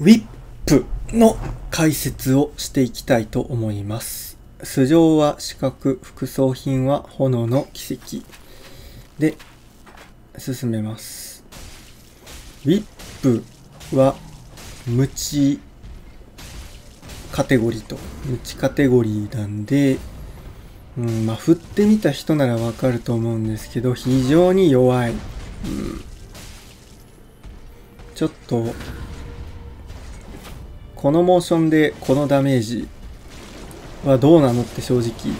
ウィップの解説をしていきたいと思います。素性は四角、副葬品は炎の奇跡。で、進めます。ウィップは無知カテゴリーと、無知カテゴリーなんで、うん、まあ、振ってみた人ならわかると思うんですけど、非常に弱い。うん、ちょっと、このモーションでこのダメージはどうなのって正直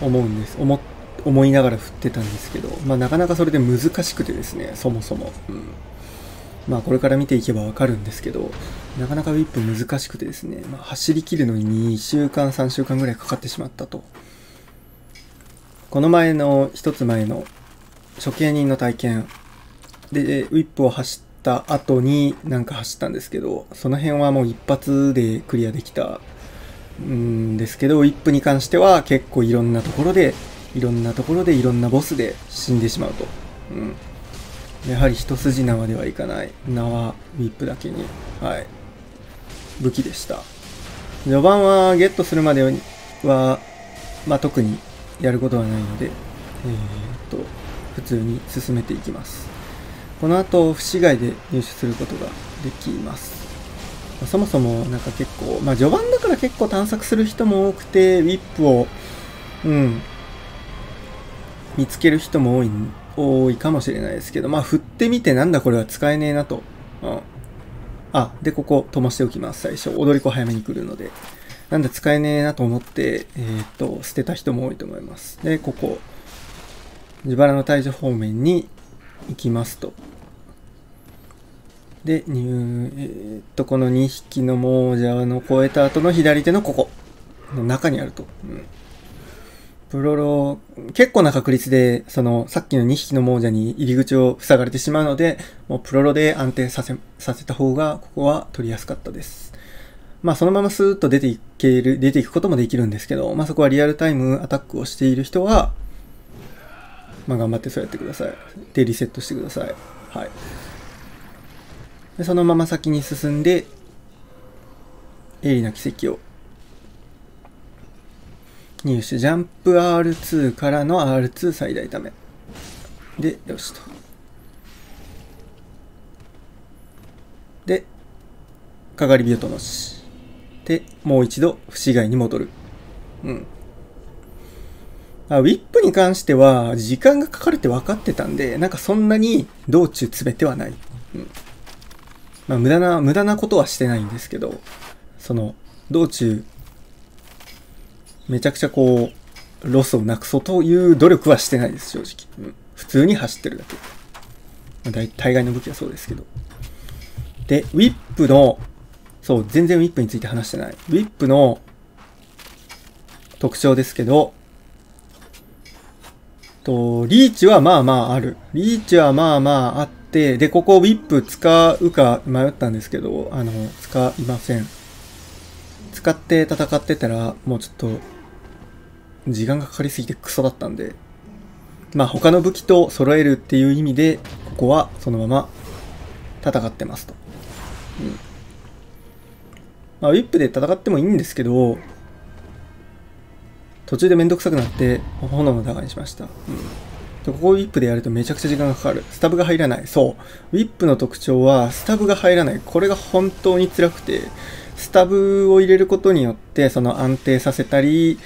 思うんです。思、思いながら振ってたんですけど、まあなかなかそれで難しくてですね、そもそも。うん、まあこれから見ていけばわかるんですけど、なかなかウィップ難しくてですね、まあ、走り切るのに2週間、3週間ぐらいかかってしまったと。この前の、一つ前の処刑人の体験で、ウィップを走った後になんか走ったんですけど、その辺はもう一発でクリアできたんですけど、ウィップに関しては結構いろんなところで、いろんなところでいろんなボスで死んでしまうと。うん。やはり一筋縄ではいかない。縄、ウィップだけに。はい。武器でした。序盤はゲットするまでは、まあ、特にやることはないので、えー、っと、普通に進めていきます。この後、不死骸で入手することができます。そもそもなんか結構、まあ序盤だから結構探索する人も多くて、ウィップを、うん、見つける人も多い、多いかもしれないですけど、まあ振ってみてなんだこれは使えねえなと。うん。あ、で、ここ飛ばしておきます、最初。踊り子早めに来るので。なんだ使えねえなと思って、えー、っと、捨てた人も多いと思います。で、ここ、自腹の退治方面に行きますと。で、えー、っと、この2匹の亡者の越えた後の左手のここの中にあると。うん。プロロ、結構な確率で、その、さっきの2匹の亡者に入り口を塞がれてしまうので、もうプロロで安定させ、させた方が、ここは取りやすかったです。まあ、そのままスーッと出ていける、出ていくこともできるんですけど、まあ、そこはリアルタイムアタックをしている人は、まあ、頑張ってそうやってください。で、リセットしてください。はい。でそのまま先に進んで、鋭利な奇跡を入手。ジャンプ R2 からの R2 最大ため。で、よしと。で、かがり火をとのし。で、もう一度、不死骸に戻る。うん。あウィップに関しては、時間がかかるって分かってたんで、なんかそんなに道中詰めてはない。うん。まあ、無駄な、無駄なことはしてないんですけど、その、道中、めちゃくちゃこう、ロスをなくそうという努力はしてないです、正直。うん、普通に走ってるだけ。まあ、大大概の武器はそうですけど。で、ウィップの、そう、全然ウィップについて話してない。ウィップの特徴ですけど、と、リーチはまあまあある。リーチはまあまああって、で、ここウィップ使うか迷ったんですけど、あの、使いません。使って戦ってたら、もうちょっと、時間がかかりすぎてクソだったんで、まあ他の武器と揃えるっていう意味で、ここはそのまま戦ってますと。うん。まあウィップで戦ってもいいんですけど、途中でめんどくさくなって、炎の高にしました。うん。ここウィップでやるとめちゃくちゃ時間がかかる。スタブが入らない。そう。ウィップの特徴は、スタブが入らない。これが本当に辛くて、スタブを入れることによって、その安定させたり、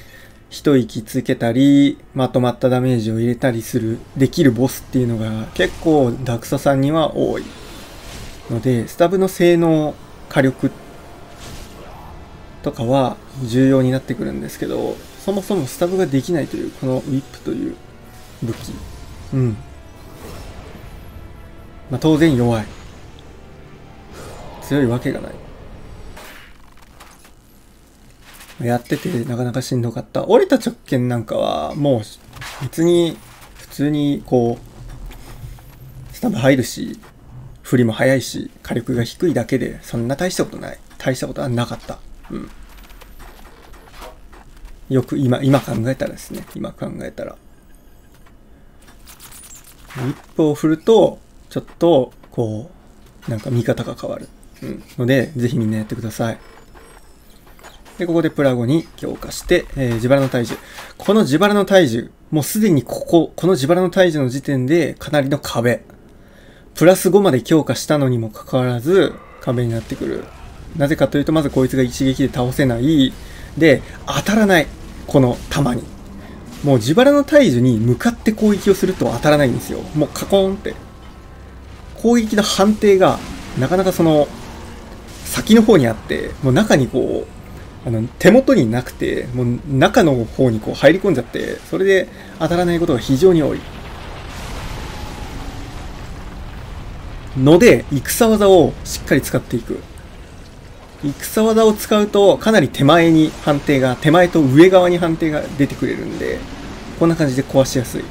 一息つけたり、まとまったダメージを入れたりする、できるボスっていうのが結構ダクソさんには多い。ので、スタブの性能、火力とかは重要になってくるんですけど、そもそもスタブができないという、このウィップという武器。うん。まあ当然弱い。強いわけがない。やっててなかなかしんどかった。折れた直剣なんかはもう別に普通にこう、スタブ入るし、振りも速いし、火力が低いだけでそんな大したことない。大したことはなかった。うん。よく今、今考えたらですね。今考えたら。一歩を振ると、ちょっと、こう、なんか見方が変わる。うん、ので、ぜひみんなやってください。で、ここでプラゴに強化して、えー、自腹の体重。この自腹の体重、もうすでにここ、この自腹の体重の時点でかなりの壁。プラス5まで強化したのにもかかわらず、壁になってくる。なぜかというと、まずこいつが一撃で倒せない。で、当たらない。この弾に。もう自腹の体重に向かって攻撃をすると当たらないんですよ。もうカコーンって。攻撃の判定が、なかなかその、先の方にあって、もう中にこう、あの、手元になくて、もう中の方にこう入り込んじゃって、それで当たらないことが非常に多い。ので、戦技をしっかり使っていく。戦技を使うと、かなり手前に判定が、手前と上側に判定が出てくれるんで、こんな感じで壊しやすい。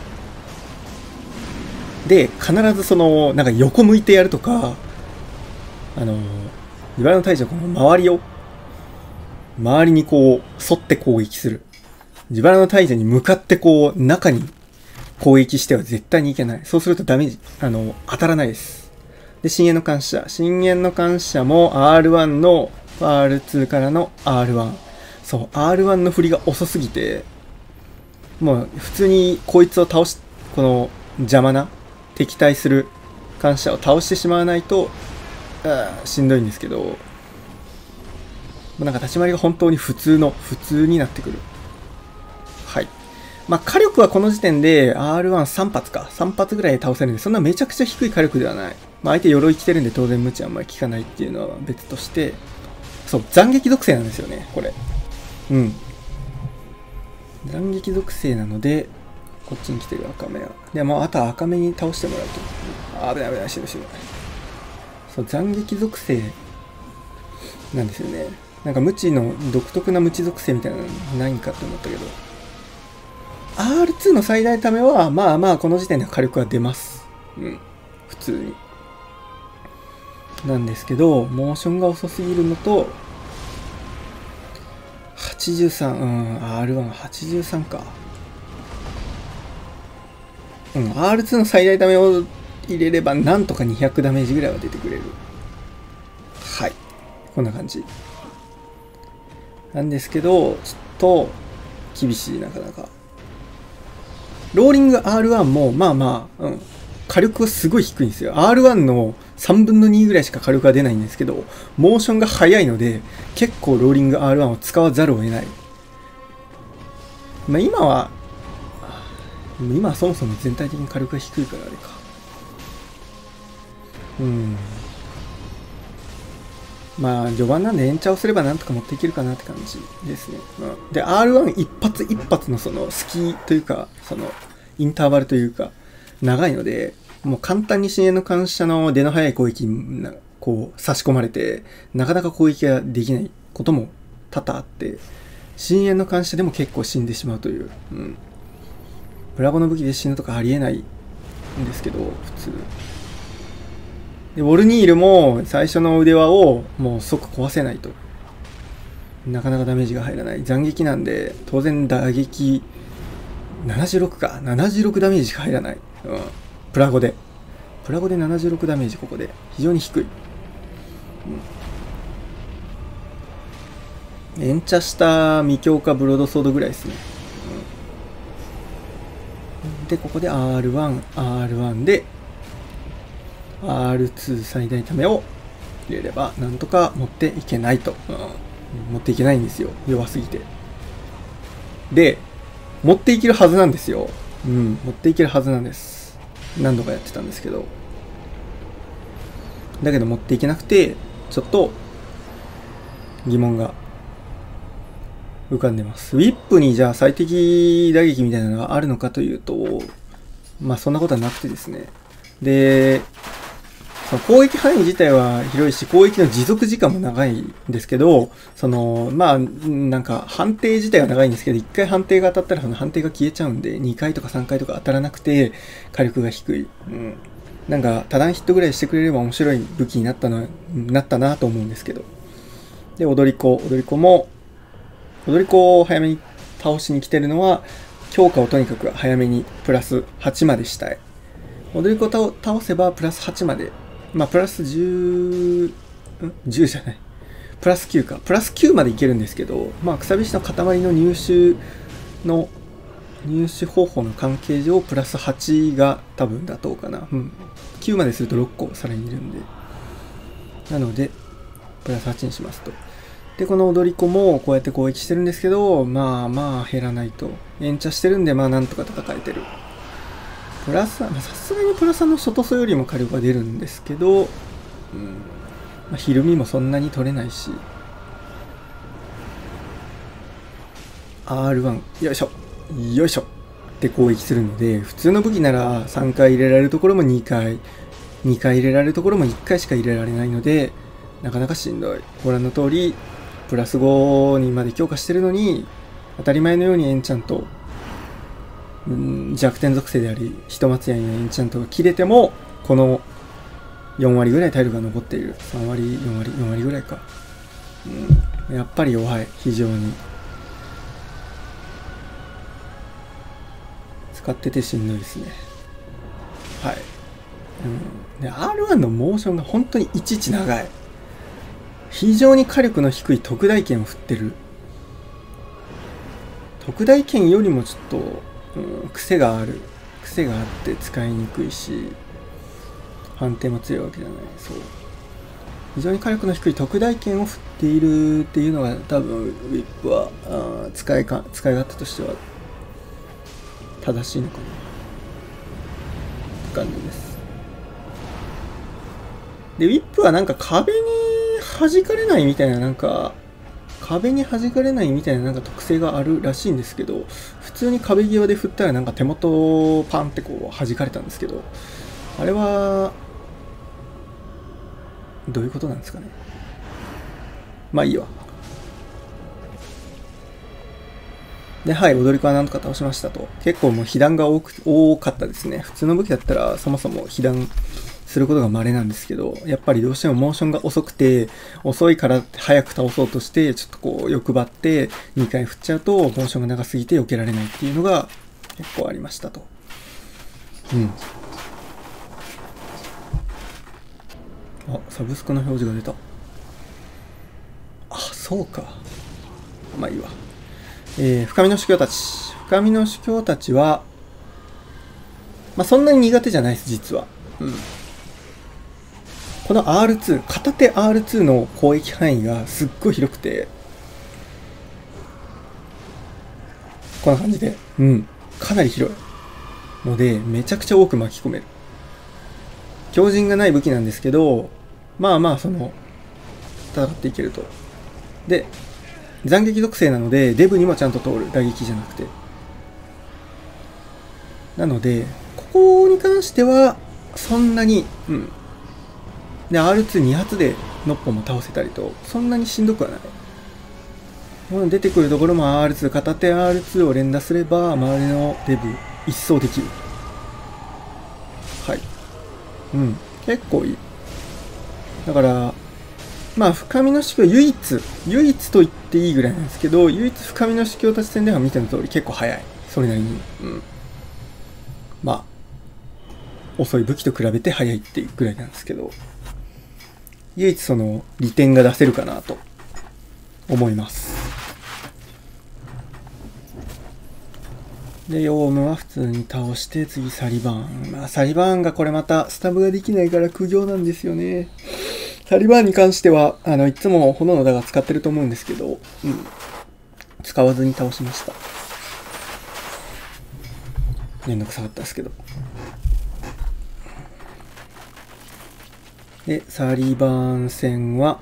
で、必ずその、なんか横向いてやるとか、あの、茨の大将この周りを周りにこう、沿って攻撃する。自腹の大蛇に向かってこう、中に攻撃しては絶対にいけない。そうするとダメージ、あの、当たらないです。で、深淵の感謝。深淵の感謝も R1 の R2 からの R1。そう、R1 の振りが遅すぎて、もう普通にこいつを倒し、この邪魔な敵対する感謝を倒してしまわないと、しんどいんですけど、なんか立ち回りが本当に普通の、普通になってくる。はい。まあ、火力はこの時点で R13 発か。3発ぐらいで倒せるんで、そんなめちゃくちゃ低い火力ではない。まあ、相手鎧着てるんで当然無知あんまり効かないっていうのは別として、そう、斬撃属性なんですよね、これ。うん。斬撃属性なので、こっちに来てる赤目は。で、もうあとは赤目に倒してもらうと。あ、危ない危ない、死ぬ死ぬ。そう、斬撃属性なんですよね。なんか無知の独特な無知属性みたいなのないんかって思ったけど R2 の最大ためはまあまあこの時点で火力は出ますうん普通になんですけどモーションが遅すぎるのと83うん R183 か。うん R2 の最大ためを入れればなんとか200ダメージぐらいは出てくれる。はい。こんな感じ。なんですけど、ちょっと厳しい、なかなか。ローリング R1 も、まあまあ、うん、火力はすごい低いんですよ。R1 の3分の2ぐらいしか火力が出ないんですけど、モーションが速いので、結構ローリング R1 を使わざるを得ない。まあ今は、今はそもそも全体的に火力が低いからあれか。うん。まあ、序盤なんで延長すればなんとか持っていけるかなって感じですね。うん、で、R1 一発一発のその隙というか、そのインターバルというか、長いので、もう簡単に深淵の感謝の出の早い攻撃にこう差し込まれて、なかなか攻撃ができないことも多々あって、深淵の感謝でも結構死んでしまうという、うん。ブラボの武器で死ぬとかありえないんですけど、普通。で、ウォルニールも最初の腕輪をもう即壊せないと。なかなかダメージが入らない。斬撃なんで、当然打撃76か。76ダメージしか入らない。うん。プラゴで。プラゴで76ダメージここで。非常に低い。うん。延長した未強化ブロードソードぐらいですね。うん、で、ここで R1、R1 で R2 最大ためを入れればなんとか持っていけないと、うん、持っていけないんですよ。弱すぎて。で持っていけるはずなんですよ。うん。持っていけるはずなんです。何度かやってたんですけどだけど持っていけなくてちょっと疑問が浮かんでます。ウィップにじゃあ最適打撃みたいなのがあるのかというと、まあそんなことはなくてですね。で、その攻撃範囲自体は広いし、攻撃の持続時間も長いんですけど、その、まあ、なんか判定自体は長いんですけど、1回判定が当たったらその判定が消えちゃうんで、2回とか3回とか当たらなくて、火力が低い。うん。なんか、多段ヒットぐらいしてくれれば面白い武器になったな、なったなと思うんですけど。で、踊り子。踊り子も、踊り子を早めに倒しに来てるのは、強化をとにかく早めにプラス8までしたい。踊り子を倒せばプラス8までまあ、プラス10、ん？10じゃない。プラス9か。プラス9までいけるんですけどまあくさびしの塊の入手の入手方法の関係上プラス8が多分妥当かな、うん、9まですると6個さらにいるんで。なのでプラス8にしますと。でこの踊り子もこうやって攻撃してるんですけどまあまあ減らないと。延長してるんでまあなんとか戦えてる。プラスさすがにプラスの外層よりも火力が出るんですけど、うん。まあ、ひるみもそんなに取れないし。R1 よいしょよいしょって攻撃するので普通の武器なら3回入れられるところも2回2回入れられるところも1回しか入れられないのでなかなかしんどい。ご覧の通りプラス5にまで強化してるのに当たり前のようにエンチャントうん弱点属性でありひ松屋のエンチャントが切れてもこの4割ぐらい体力が残っている。3割4割4割ぐらいか、うん、やっぱり弱い。非常に。使っててしんどいですね。はい、うん、で R1 のモーションが本当にいちいち長い。非常に火力の低い特大剣を振ってる。特大剣よりもちょっと、うん、癖がある。癖があって使いにくいし判定も強いわけじゃない。そう。非常に火力の低い特大剣を振っているっていうのが多分ウィップはあ使いか使い勝手としては正しいのかな。って感じです。でウィップはなんか壁に弾かれないみたいななんか壁に弾かれないみたいななんか特性があるらしいんですけど普通に壁際で振ったらなんか手元をパンってこう弾かれたんですけどあれはどういうことなんですかね？まあいいわで、はい、踊り子はなんとか倒しましたと。結構もう被弾が多く多かったですね。普通の武器だったらそもそも被弾することが稀なんですけど、やっぱりどうしてもモーションが遅くて、遅いから早く倒そうとして、ちょっとこう欲張って2回振っちゃうと、モーションが長すぎて避けられないっていうのが結構ありましたと。うん。あ、サブスクの表示が出た。あ、そうか。まあいいわ。えー、深みの主教たち。深みの主教たちは、まあそんなに苦手じゃないです、実は。うん。この R2、片手 R2 の攻撃範囲がすっごい広くて、こんな感じで、うん、かなり広い。ので、めちゃくちゃ多く巻き込める。強靭がない武器なんですけど、まあまあ、その、戦っていけると。で、斬撃属性なので、デブにもちゃんと通る。打撃じゃなくて。なので、ここに関しては、そんなに、うん、で、R22 発でノッポも倒せたりと、そんなにしんどくはない。出てくるところも R2、片手 R2 を連打すれば、周りのデブ一掃できる。はい。うん。結構いい。だから、まあ、深みの司教唯一、唯一と言っていいぐらいなんですけど、唯一深みの司教たち戦では見ての通り結構早い。それなりに。うん。まあ、遅い武器と比べて早いっていうぐらいなんですけど。唯一その利点が出せるかなと思います。で、ヨームは普通に倒して、次サリバーン。まあ、サリバーンがこれまたスタブができないから苦行なんですよね。サリバーンに関しては、あの、いつも炎のダが使ってると思うんですけど、うん。使わずに倒しました。めんどくさかったですけど。で、サリバーン戦は、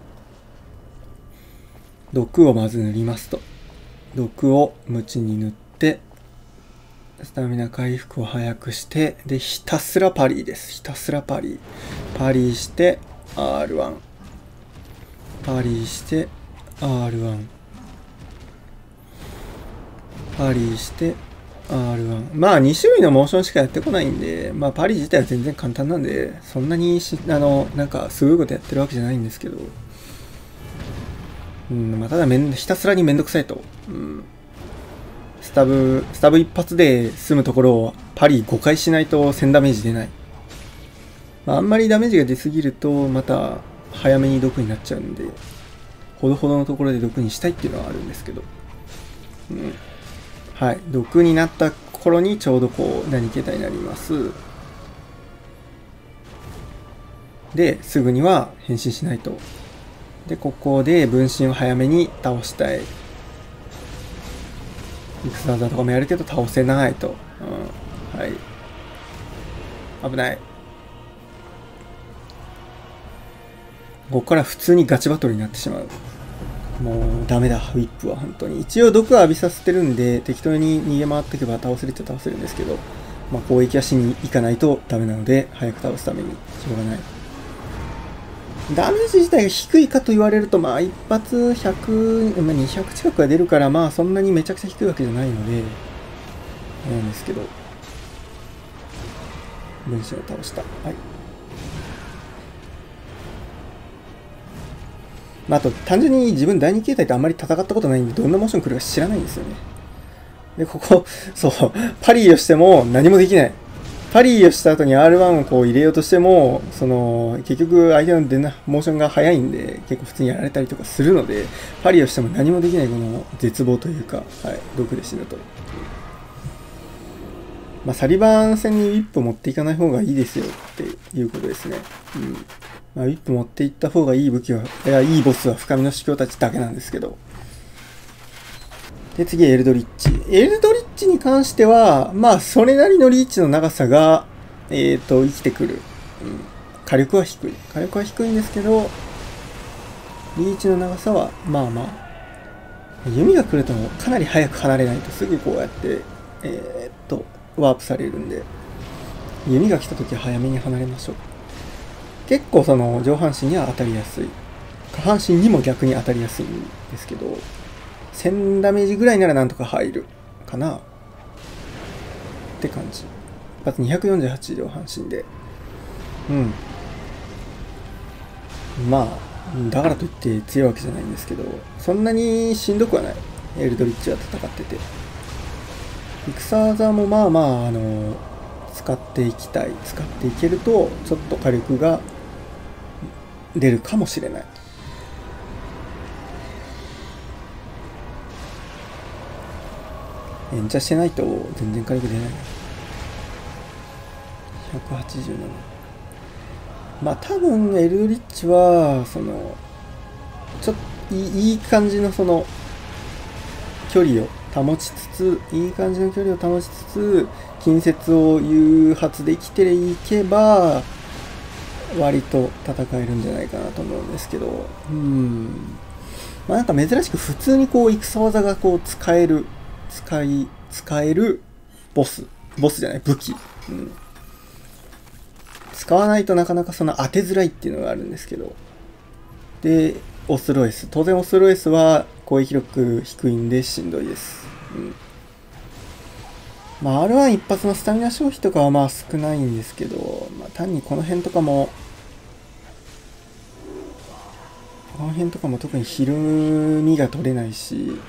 毒をまず塗りますと。毒をムチに塗って、スタミナ回復を早くして、で、ひたすらパリーです。ひたすらパリー。パリーして、R1。パリーして、R1。パリーして、R1。まあ2種類のモーションしかやってこないんで、まあパリ自体は全然簡単なんで、そんなにし、あの、なんかすごいことやってるわけじゃないんですけど、うん、まあただめん、ひたすらにめんどくさいと。うん。スタブ、スタブ一発で済むところをパリ5回しないと1000ダメージ出ない。まあ、あんまりダメージが出すぎると、また早めに毒になっちゃうんでほどほどのところで毒にしたいっていうのはあるんですけど、うん、はい。毒になった頃にちょうどこう何桁になります。ですぐには変身しないと。でここで分身を早めに倒したい。戦技とかもやるけど倒せないと、うん、はい。危ない。ここから普通にガチバトルになってしまう。もうダメだウィップは本当に。一応毒は浴びさせてるんで適当に逃げ回っていけば倒せるっちゃ倒せるんですけど、まあ、攻撃はしに行かないとダメなので早く倒すためにしょうがない。ダメージ自体が低いかと言われるとまあ一発100、まあ、200近くは出るからまあそんなにめちゃくちゃ低いわけじゃないのでなんですけど。分身を倒した。はい。まあ、あと単純に自分第2形態ってあんまり戦ったことないんでどんなモーション来るか知らないんですよねでここ そうパリーをしても何もできないパリーをした後に R1 をこう入れようとしてもその結局相手の出なモーションが速いんで結構普通にやられたりとかするのでパリーをしても何もできないこの絶望というか、はい、毒で死ぬと。まあ、サリバン戦にウィップ持っていかない方がいいですよっていうことですね。うんまあ、ウィップ持っていった方がいい武器は、いや、いいボスは深みの司教たちだけなんですけど。で、次、エルドリッチ。エルドリッチに関しては、まあ、それなりのリーチの長さが、えっ、ー、と、生きてくる。うん。火力は低い。火力は低いんですけど、リーチの長さは、まあまあ。弓が来るとかなり早く離れないとすぐこうやって、えー、っと、ワープされるんで、弓が来た時は早めに離れましょう。結構その上半身には当たりやすい。下半身にも逆に当たりやすいんですけど1000ダメージぐらいならなんとか入るかな。って感じ。一発248上半身で。うん。まあだからといって強いわけじゃないんですけどそんなにしんどくはない。エルドリッチは戦ってて。戦技もまあまああの使っていきたい。使っていけるとちょっと火力が出るかもしれない。演者してないと全然火力出ない。187。まあ多分エルリッチは、その、ちょっといい感じのその、距離を保ちつつ、いい感じの距離を保ちつつ、近接を誘発できていけば、割と戦えるんじゃないかなと思うんですけど、うん。まあなんか珍しく普通にこう戦技がこう使える、使い、使えるボス。ボスじゃない、武器。うん。使わないとなかなかその当てづらいっていうのがあるんですけど。で、オスロエス。当然オスロエスは攻撃力低いんでしんどいです。うん。まあ、R1 一発のスタミナ消費とかはまあ少ないんですけど、まあ、単にこの辺とかも、この辺とかも特にひるみが取れないし、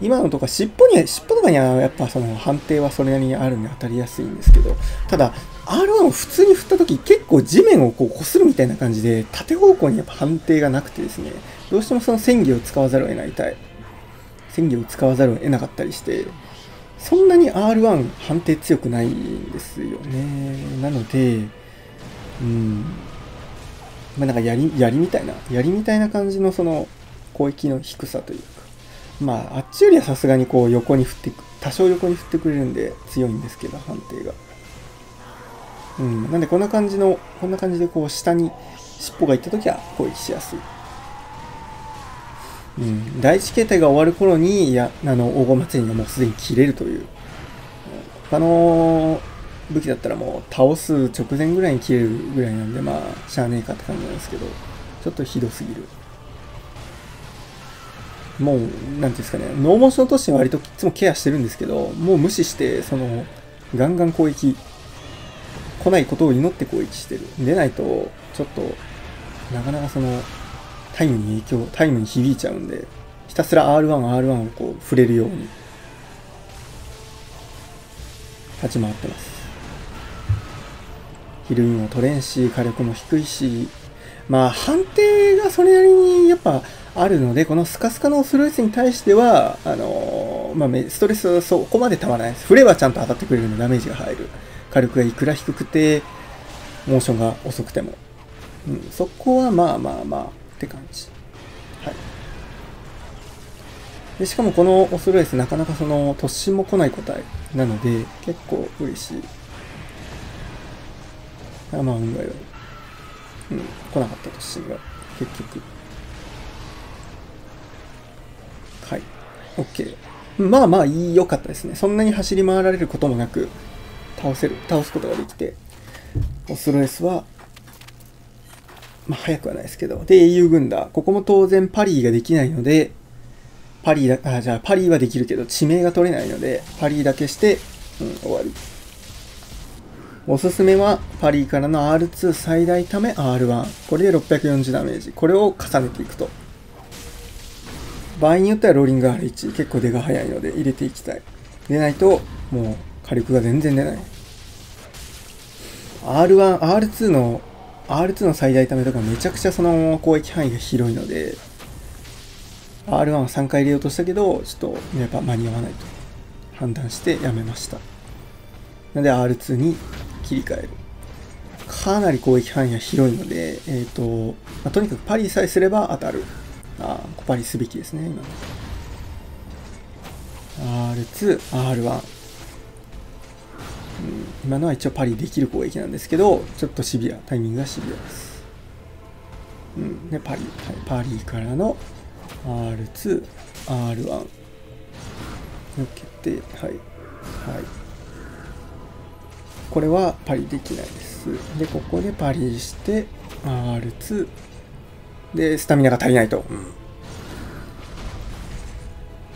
今のとか尻尾に、尻尾とかにはやっぱその判定はそれなりにあるんで当たりやすいんですけど、ただ R1 を普通に振った時結構地面をこう擦るみたいな感じで縦方向にやっぱ判定がなくてですね、どうしてもその戦技を使わざるを得ないたい。戦技を使わざるを得なかったりして、そんなに R1 判定強くないんですよね。なので、うん。まあなんか槍、槍みたいな、槍みたいな感じのその攻撃の低さというか。まあ、あっちよりはさすがにこう横に振ってく多少横に振ってくれるんで強いんですけど、判定が。うん。なんでこんな感じの、こんな感じでこう下に尻尾が行った時は攻撃しやすい。うん、第一形態が終わる頃に、いや、あの、黄金祭りがもうすでに切れるという。他の武器だったらもう倒す直前ぐらいに切れるぐらいなんで、まあ、しゃあねえかって感じなんですけど、ちょっとひどすぎる。もう、なんていうんですかね、ノーモーションとして割といつもケアしてるんですけど、もう無視して、その、ガンガン攻撃、来ないことを祈って攻撃してる。出ないと、ちょっと、なかなかその、タイムに影響、タイムに響いちゃうんで、ひたすら R1、R1 をこう触れるように、立ち回ってます。ヒルインも取れんし、火力も低いし、まあ判定がそれなりにやっぱあるので、このスカスカのスロースに対しては、あのー、まあ、ストレスはそこまでたまらないです。振ればちゃんと当たってくれるのでダメージが入る。火力がいくら低くて、モーションが遅くても。うん、そこはまあまあまあって感じ。はい。でしかもこのオスロエスなかなかその突進も来ない個体なので結構嬉しい。あまあ運外は。うん、来なかった突進が結局。はい。OK。まあまあ良かったですね。そんなに走り回られることもなく倒せる、倒すことができて、オスロエスはまあ、早くはないですけど。で、英雄軍団。ここも当然パリーができないので、パリーだ、あ、じゃあパリーはできるけど、地名が取れないので、パリーだけして、うん、終わり。おすすめは、パリーからの R2 最大ため R1。これで640ダメージ。これを重ねていくと。場合によってはローリング R1。結構出が早いので入れていきたい。出ないと、もう火力が全然出ない。R1、R2 の R2 の最大ためとかめちゃくちゃその攻撃範囲が広いので、R1 は3回入れようとしたけど、ちょっとやっぱ間に合わないと判断してやめました。なので R2 に切り替える。かなり攻撃範囲が広いので、えっ、ー、と、まあ、とにかくパリさえすれば当たる。あパリすべきですね、今の。R2、R1。うん今のは一応パリできる攻撃なんですけど、ちょっとシビア、タイミングがシビアです。うん、で、パリ、はい、パリからの R2、R1 の決定、はい、はい。これはパリできないです。で、ここでパリして、R2、で、スタミナが足りないと。うん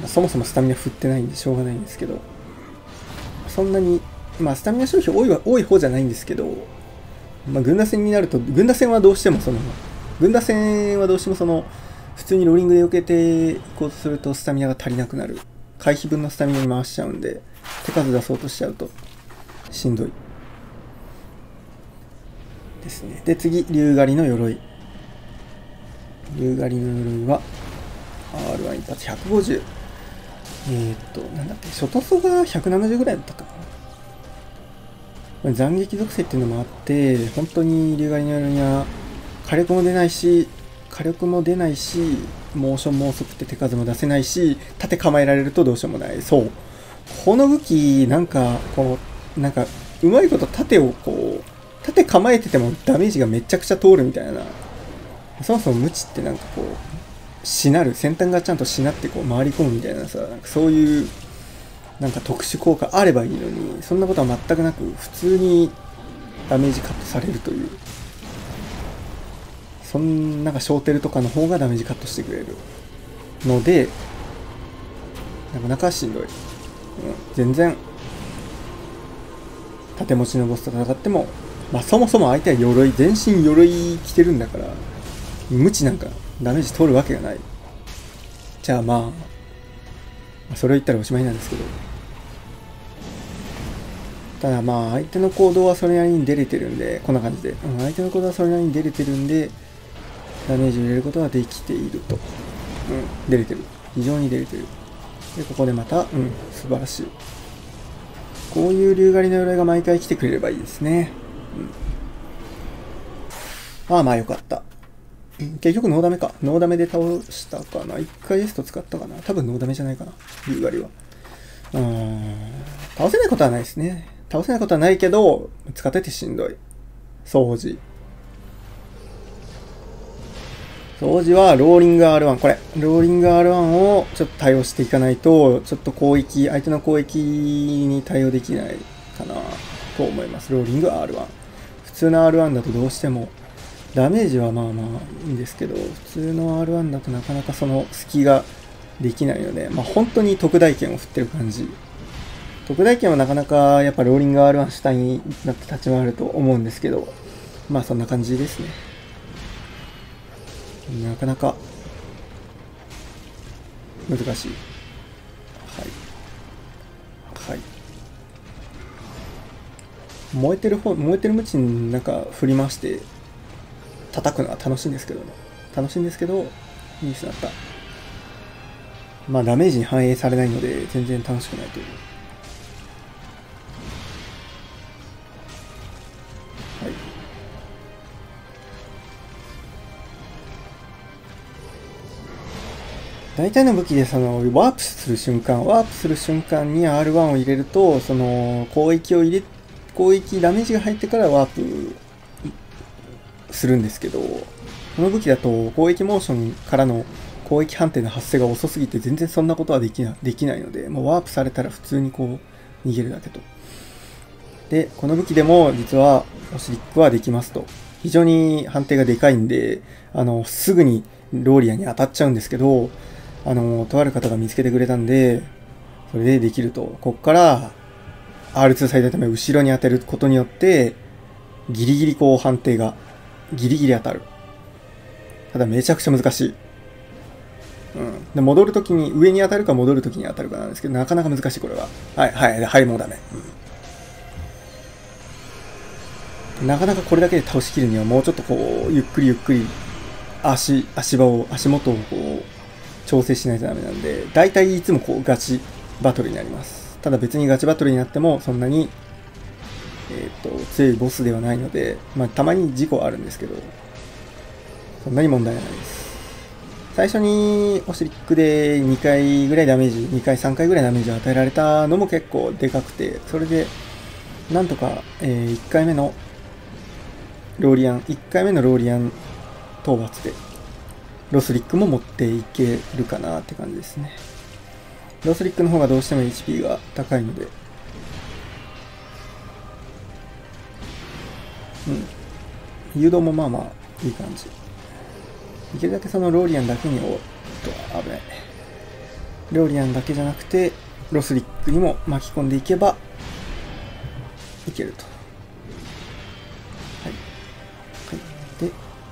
そもそもスタミナ振ってないんでしょうがないんですけど、そんなにまあ、スタミナ消費多いは多い方じゃないんですけど、まあ、軍打戦になると、軍打戦はどうしてもその、軍打戦はどうしてもその、普通にローリングで避けていこうとするとスタミナが足りなくなる。回避分のスタミナに回しちゃうんで、手数出そうとしちゃうと、しんどい。ですね。で、次、竜狩りの鎧。竜狩りの鎧は、R1 一発150。えー、っと、なんだっけ、初突が170ぐらいだったかな。斬撃属性っていうのもあって、本当に竜狩りの夜には火力も出ないし、火力も出ないし、モーションも遅くて手数も出せないし、縦構えられるとどうしようもない。そう。この武器、なんか、こう、なんか、うまいこと縦をこう、縦構えててもダメージがめちゃくちゃ通るみたいな。そもそも無知ってなんかこう、しなる、先端がちゃんとしなってこう回り込むみたいなさ、なんかそういうなんか特殊効果あればいいのに、そんなことは全くなく、普通にダメージカットされるという。そんなんかショーテルとかの方がダメージカットしてくれるので、なかなかしんどい。うん、全然、縦持ちのボスと戦っても、まあそもそも相手は鎧、全身鎧着てるんだから、無知なんかダメージ通るわけがない。じゃあまあ、それを言ったらおしまいなんですけど、ただまあ相手の行動はそれなりに出れてるんで、こんな感じで。うん、相手の行動はそれなりに出れてるんで、ダメージを入れることができていると。うん、出れてる。非常に出れてる。で、ここでまた、うん、素晴らしい。こういう竜狩りの鎧が毎回来てくれればいいですね。うん。ああ、まあよかった。結局ノーダメか。ノーダメで倒したかな。一回エスト使ったかな。多分ノーダメじゃないかな。竜狩りは。うん。倒せないことはないですね。倒せないことはないけど、使っててしんどい。掃除。掃除はローリング R1。これ。ローリング R1 をちょっと対応していかないと、ちょっと攻撃、相手の攻撃に対応できないかなと思います。ローリング R1。普通の R1 だとどうしても、ダメージはまあまあいいんですけど、普通の R1 だとなかなかその隙ができないので、まあ本当に特大剣を振ってる感じ特大剣はなかなかやっぱローリング R1 主体になって立ち回ると思うんですけど、まあそんな感じですね。なかなか難しい。はい。はい。燃えてる方、燃えてるムチになんか振り回して叩くのは楽しいんですけどね楽しいんですけど見失ったまあダメージに反映されないので全然楽しくないという大体の武器でそのワープする瞬間ワープする瞬間に R1 を入れるとその攻撃を入れ攻撃ダメージが入ってからワープするんですけどこの武器だと攻撃モーションからの攻撃判定の発生が遅すぎて全然そんなことはできなできないのでもうワープされたら普通にこう逃げるだけと。でこの武器でも実はオシリックはできますと。非常に判定がでかいんであのすぐにローリアに当たっちゃうんですけどあの、とある方が見つけてくれたんで、それでできると。こっから、R2 最大ため後ろに当てることによって、ギリギリこう判定が、ギリギリ当たる。ただめちゃくちゃ難しい。うん。で、戻るときに、上に当たるか戻るときに当たるかなんですけど、なかなか難しい、これは。はい、はい、はい、もうダメ。うん、なかなかこれだけで倒しきるには、もうちょっとこう、ゆっくりゆっくり、足、足場を、足元をこう、調整しないとダメなんで、大体いつもこうガチバトルになります。ただ別にガチバトルになってもそんなに、えっ、ー、と、強いボスではないので、まあたまに事故はあるんですけど、そんなに問題ないです。最初にオシリックで2回ぐらいダメージ、2回3回ぐらいダメージを与えられたのも結構でかくて、それで、なんとか、えー、1回目のローリアン、1回目のローリアン討伐でロスリックも持っていけるかなって感じですね。ロスリックの方がどうしても HP が高いので。うん。誘導もまあまあいい感じ。できるだけそのローリアンだけに、おっと、危ない。ローリアンだけじゃなくて、ロスリックにも巻き込んでいけば、いけると。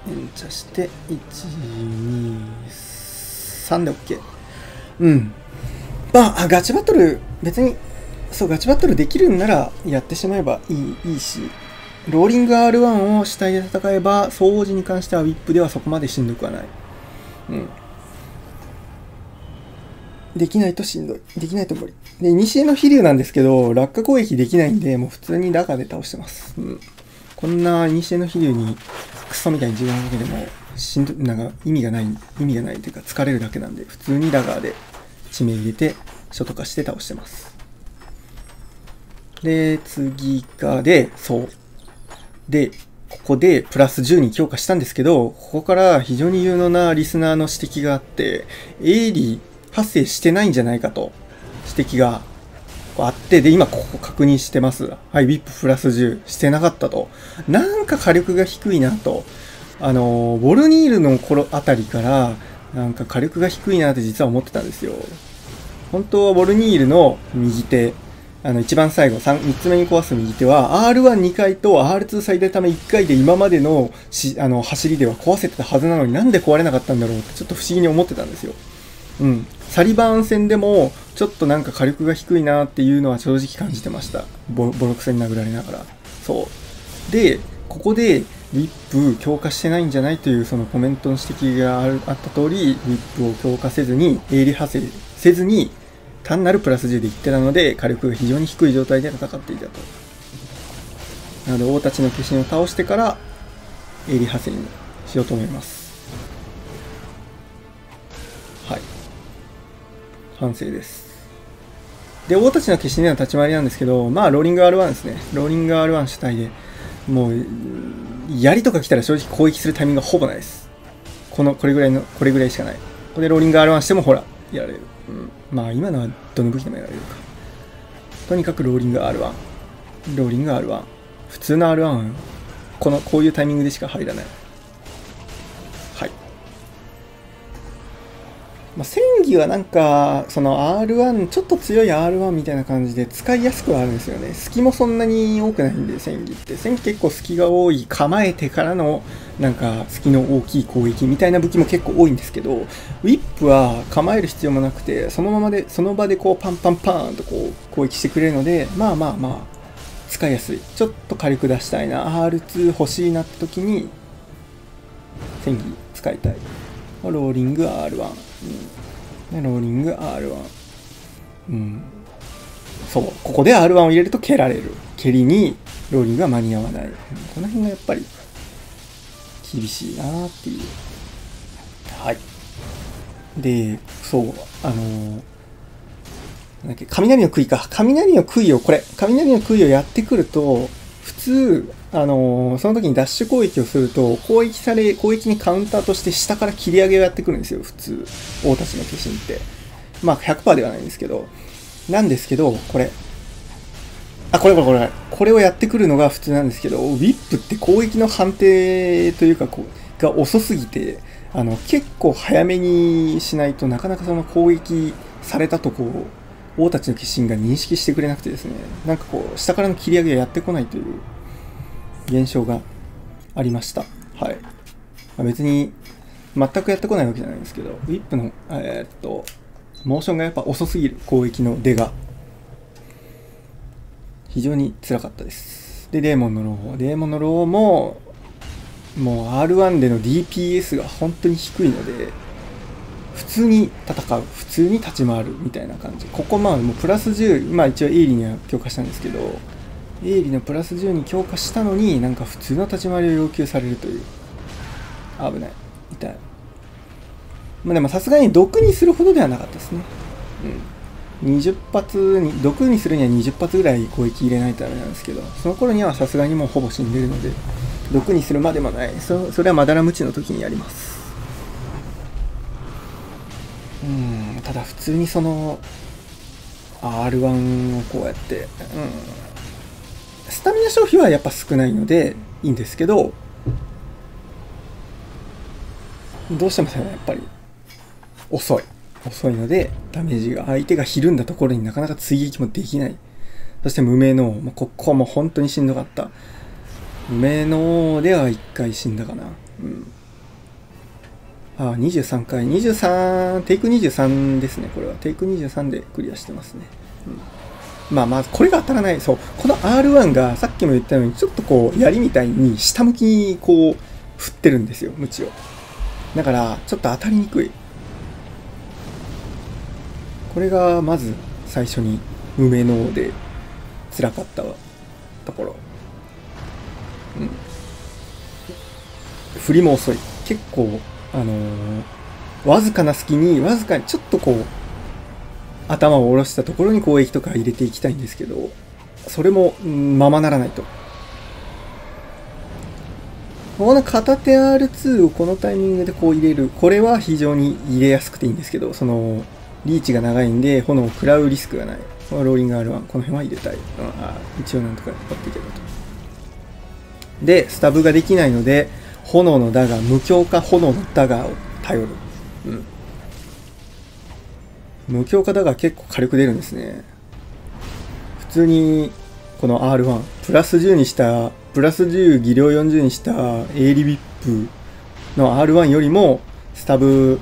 延長して、1、2、3で OK。うん。まあ、ガチバトル、別に、そう、ガチバトルできるんならやってしまえばいいいいし、ローリング R1 を主体で戦えば、掃除に関してはウィップではそこまでしんどくはない。うん。できないとしんどい。できないと無理。で、西の飛竜なんですけど、落下攻撃できないんで、もう普通にラガで倒してます。うん。こんな西の飛竜にクソみたいに時間かけてもしんどなんか意味がない意味がないというか疲れるだけなんで普通にラガーで地名入れて書とかして倒してます。で次がでそうでここでプラス10に強化したんですけどここから非常に有能なリスナーの指摘があって営利発生してないんじゃないかと指摘があって、で、今ここ確認してます。はい、VIP プラス10してなかったと。なんか火力が低いなと。あの、ボルニールの頃あたりから、なんか火力が低いなって実は思ってたんですよ。本当はボルニールの右手、あの、一番最後3、3つ目に壊す右手は、R12 回と R2 最大ため1回で今までのし、あの、走りでは壊せてたはずなのになんで壊れなかったんだろうってちょっと不思議に思ってたんですよ。うん。サリバーン戦でも、ちょっとなんか火力が低いなっていうのは正直感じてました。ボボロクソに殴られながら。そう。で、ここで、ウィップ強化してないんじゃないというそのコメントの指摘があった通り、ウィップを強化せずに、営利派生せずに、単なるプラス10でいってたので、火力が非常に低い状態で戦っていたと。なので、王たちの化身を倒してから、営利派生にしようと思います。反省です。で、大立ちの決心での立ち回りなんですけど、まあ、ローリング R1 ですね。ローリング R1 主体で、もう、槍とか来たら正直攻撃するタイミングがほぼないです。この、これぐらいの、これぐらいしかない。ここでローリング R1 しても、ほら、やられる。うん。まあ、今のはどの武器でもやられるか。とにかくローリング R1。ローリング R1。普通の R1、この、こういうタイミングでしか入らない。まあ、戦技はなんか、その R1、ちょっと強い R1 みたいな感じで使いやすくはあるんですよね。隙もそんなに多くないんで、戦技って。戦技結構隙が多い、構えてからの、なんか、隙の大きい攻撃みたいな武器も結構多いんですけど、ウィップは構える必要もなくて、そのままで、その場でこうパンパンパーンとこう攻撃してくれるので、まあまあまあ、使いやすい。ちょっと火力出したいな、R2 欲しいなって時に、天気使いたい。ローリング R1。ローリング R1。うん。そう。ここで R1 を入れると蹴られる。蹴りにローリングが間に合わない。この辺がやっぱり厳しいなっていう。はい。で、そう、あのー、なんだっけ、雷の杭か。雷の杭を、これ、雷の杭をやってくると、普通、あのー、その時にダッシュ攻撃をすると、攻撃され、攻撃にカウンターとして下から切り上げをやってくるんですよ、普通。大たちの化身って。まあ、100%ではないんですけど。なんですけど、これ。あ、これこれこれ。これをやってくるのが普通なんですけど、ウィップって攻撃の判定というか、こう、が遅すぎて、あの、結構早めにしないとなかなかその攻撃されたとこを、王たちの化身が認識してくれなくてですね、なんかこう、下からの切り上げがやってこないという現象がありました。はい。まあ、別に、全くやってこないわけじゃないんですけど、ウィップの、えー、っと、モーションがやっぱ遅すぎる攻撃の出が、非常に辛かったです。で、デーモンのロー。デーモンのローも、もう R1 での DPS が本当に低いので、普通に戦う、普通に立ち回るみたいな感じ。ここまあもうプラス10、まあ一応エイリには強化したんですけど、エイリのプラス10に強化したのになんか普通の立ち回りを要求されるという。危ない。痛い。まあでもさすがに毒にするほどではなかったですね。うん。20発に、毒にするには20発ぐらい攻撃入れないとダメなんですけど、その頃にはさすがにもうほぼ死んでるので、毒にするまでもないそそれはまだら無知の時にやりますうんただ普通にその R1 をこうやって、うん、スタミナ消費はやっぱ少ないのでいいんですけどどうしてもやっぱり遅い遅いのでダメージが相手がひるんだところになかなか追撃もできないそして無名の、まあ、ここもう本当にしんどかった梅の王では1回死んだかな。うん。ああ、23回。23、テイク23ですね、これは。テイク23でクリアしてますね。うん。まあまあ、これが当たらない。そう。この R1 がさっきも言ったように、ちょっとこう、槍みたいに下向きにこう、振ってるんですよ、ムチを。だから、ちょっと当たりにくい。これが、まず、最初に、無名ので、辛かったところ。うん振りも遅い結構あのー、わずかな隙にわずかにちょっとこう頭を下ろしたところに攻撃とか入れていきたいんですけどそれも、ままならないと。この片手 R2 をこのタイミングでこう入れる。これは非常に入れやすくていいんですけどそのリーチが長いんで炎を食らうリスクがない。ローリング R1 この辺は入れたい、うん、あ一応なんとかやっていけばと。で、スタブができないので、炎のダガー、無強化炎のダガーを頼る。うん。無強化ダガー結構軽く出るんですね。普通に、この R1、プラス10にした、プラス10技量40にしたエイリビップの R1 よりも、スタブ、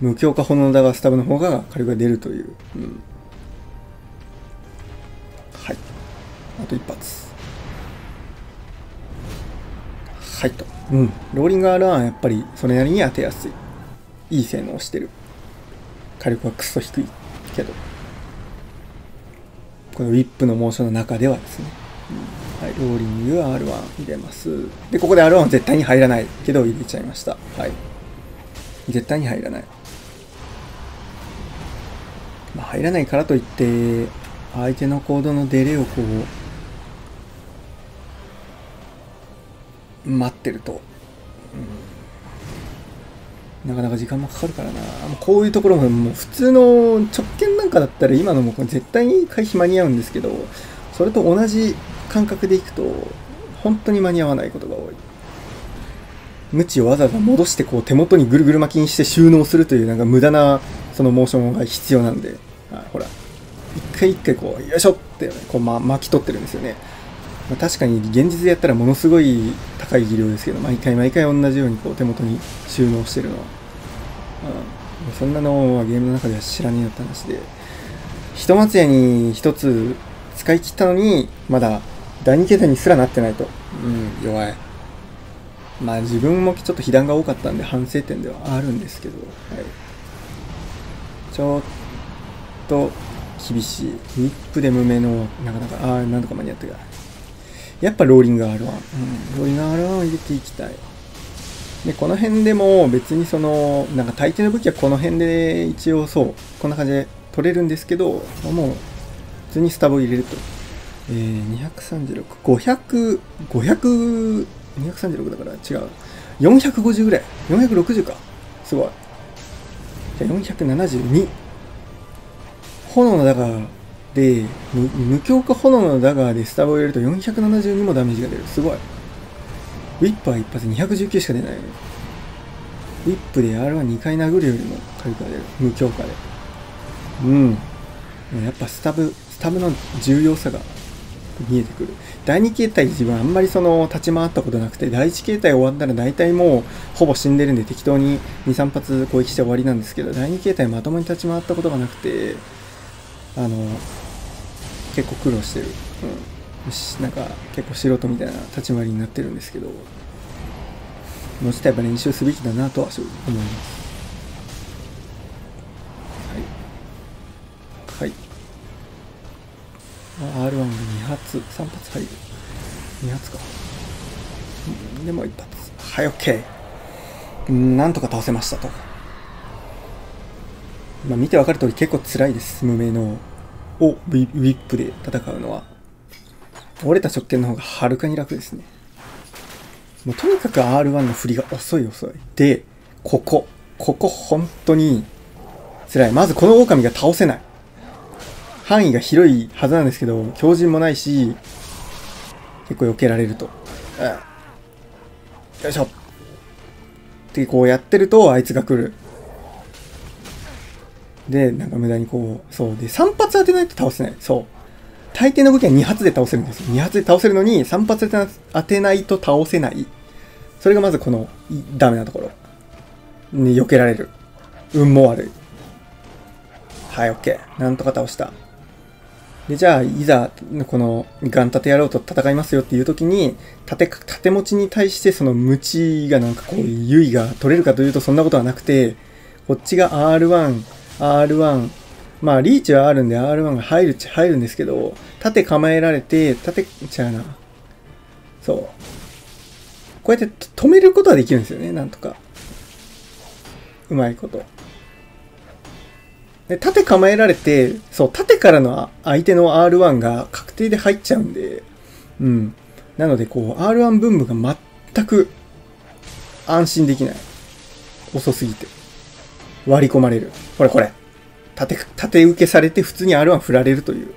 無強化炎のダガースタブの方が火力が出るという。うん。はい。あと一発。はいと。うん。ローリング R1 はやっぱりそれなりに当てやすい。いい性能をしてる。火力はクソ低いけど。このウィップのモーションの中ではですね。はい。ローリングは R1 入れます。で、ここで R1 は絶対に入らないけど入れちゃいました。はい。絶対に入らない。まあ、入らないからといって、相手の行動のデレをこう、待ってると、うん、なかなか時間もかかるからな。こういうところももう普通の直剣なんかだったら今のも絶対に回避間に合うんですけどそれと同じ感覚でいくと本当に間に合わないことが多い。無知をわざわざ戻してこう手元にぐるぐる巻きにして収納するというなんか無駄なそのモーションが必要なんで。あほら。一回一回こうよいしょって、こう、ま、巻き取ってるんですよね。まあ、確かに現実でやったらものすごい高い技量ですけど毎回毎回同じようにこう手元に収納してるのは、うん、そんなのはゲームの中では知らねえよって話で。ひと松屋に一つ使い切ったのにまだ第2桁にすらなってないと。うん弱い。まあ自分もちょっと被弾が多かったんで反省点ではあるんですけど、はい、ちょっと厳しい。ウィップで無名の、なかなか、ああ、なんとか間に合ってか。やっぱローリング R1。うん、ローリング R1 を入れていきたい。で、この辺でも別にその、なんか大抵の武器はこの辺で一応そう、こんな感じで取れるんですけど、もう普通にスタブを入れると。えー、236、500、500、236だから違う。450ぐらい。460か。すごい。じゃあ472。炎のダガーで無、強化炎のダガーでスタブを入れると472もダメージが出る。すごい。ウィップは一発219しか出ない。ウィップで R12 回殴るよりも火力が出る。無強化で。うん。やっぱスタブ、スタブの重要さが見えてくる。第2形態自分あんまりその立ち回ったことなくて、第1形態終わったら大体もうほぼ死んでるんで適当に2、3発攻撃して終わりなんですけど、第2形態まともに立ち回ったことがなくて、あの、結構苦労してる。うん。しなんか結構素人みたいな立ち回りになってるんですけど、もうちょっとやっぱ練習すべきだなとは思います。はい。はい。R1 が2発、3発入る。2発か。でも1発。はい、OK。なんとか倒せましたと。まあ、見てわかる通り結構辛いです。無名のをウィップで戦うのは。折れた直剣の方がはるかに楽ですね。もうとにかく R1 の振りが遅い遅い。で、ここ。ここ本当に辛い。まずこの狼が倒せない。範囲が広いはずなんですけど、強靭もないし、結構避けられると。うん、よいしょ。ってこうやってると、あいつが来る。で、なんか無駄にこう、そう。で、3発当てないと倒せない。そう。大抵の武器は2発で倒せるんですよ。2発で倒せるのに、3発当てないと倒せない。それがまずこの、ダメなところ。に避けられる。運も悪い。はい、オッケー。なんとか倒した。で、じゃあ、いざ、この、ガン立て野郎と戦いますよっていう時に、盾、盾持ちに対してその無知がなんかこう、優位が取れるかというとそんなことはなくて、こっちが R1、R1、まあ、リーチはあるんで R1 が入るっちゃ入るんですけど、縦構えられて、縦、ちゃうな。そう。こうやって止めることはできるんですよね、なんとか。うまいこと。で、縦構えられて、そう、縦からの相手の R1 が確定で入っちゃうんで、うん。なので、こう、R1 分部が全く安心できない。遅すぎて。割り込まれる。これこれ。縦、縦受けされて普通に R1 振られるという。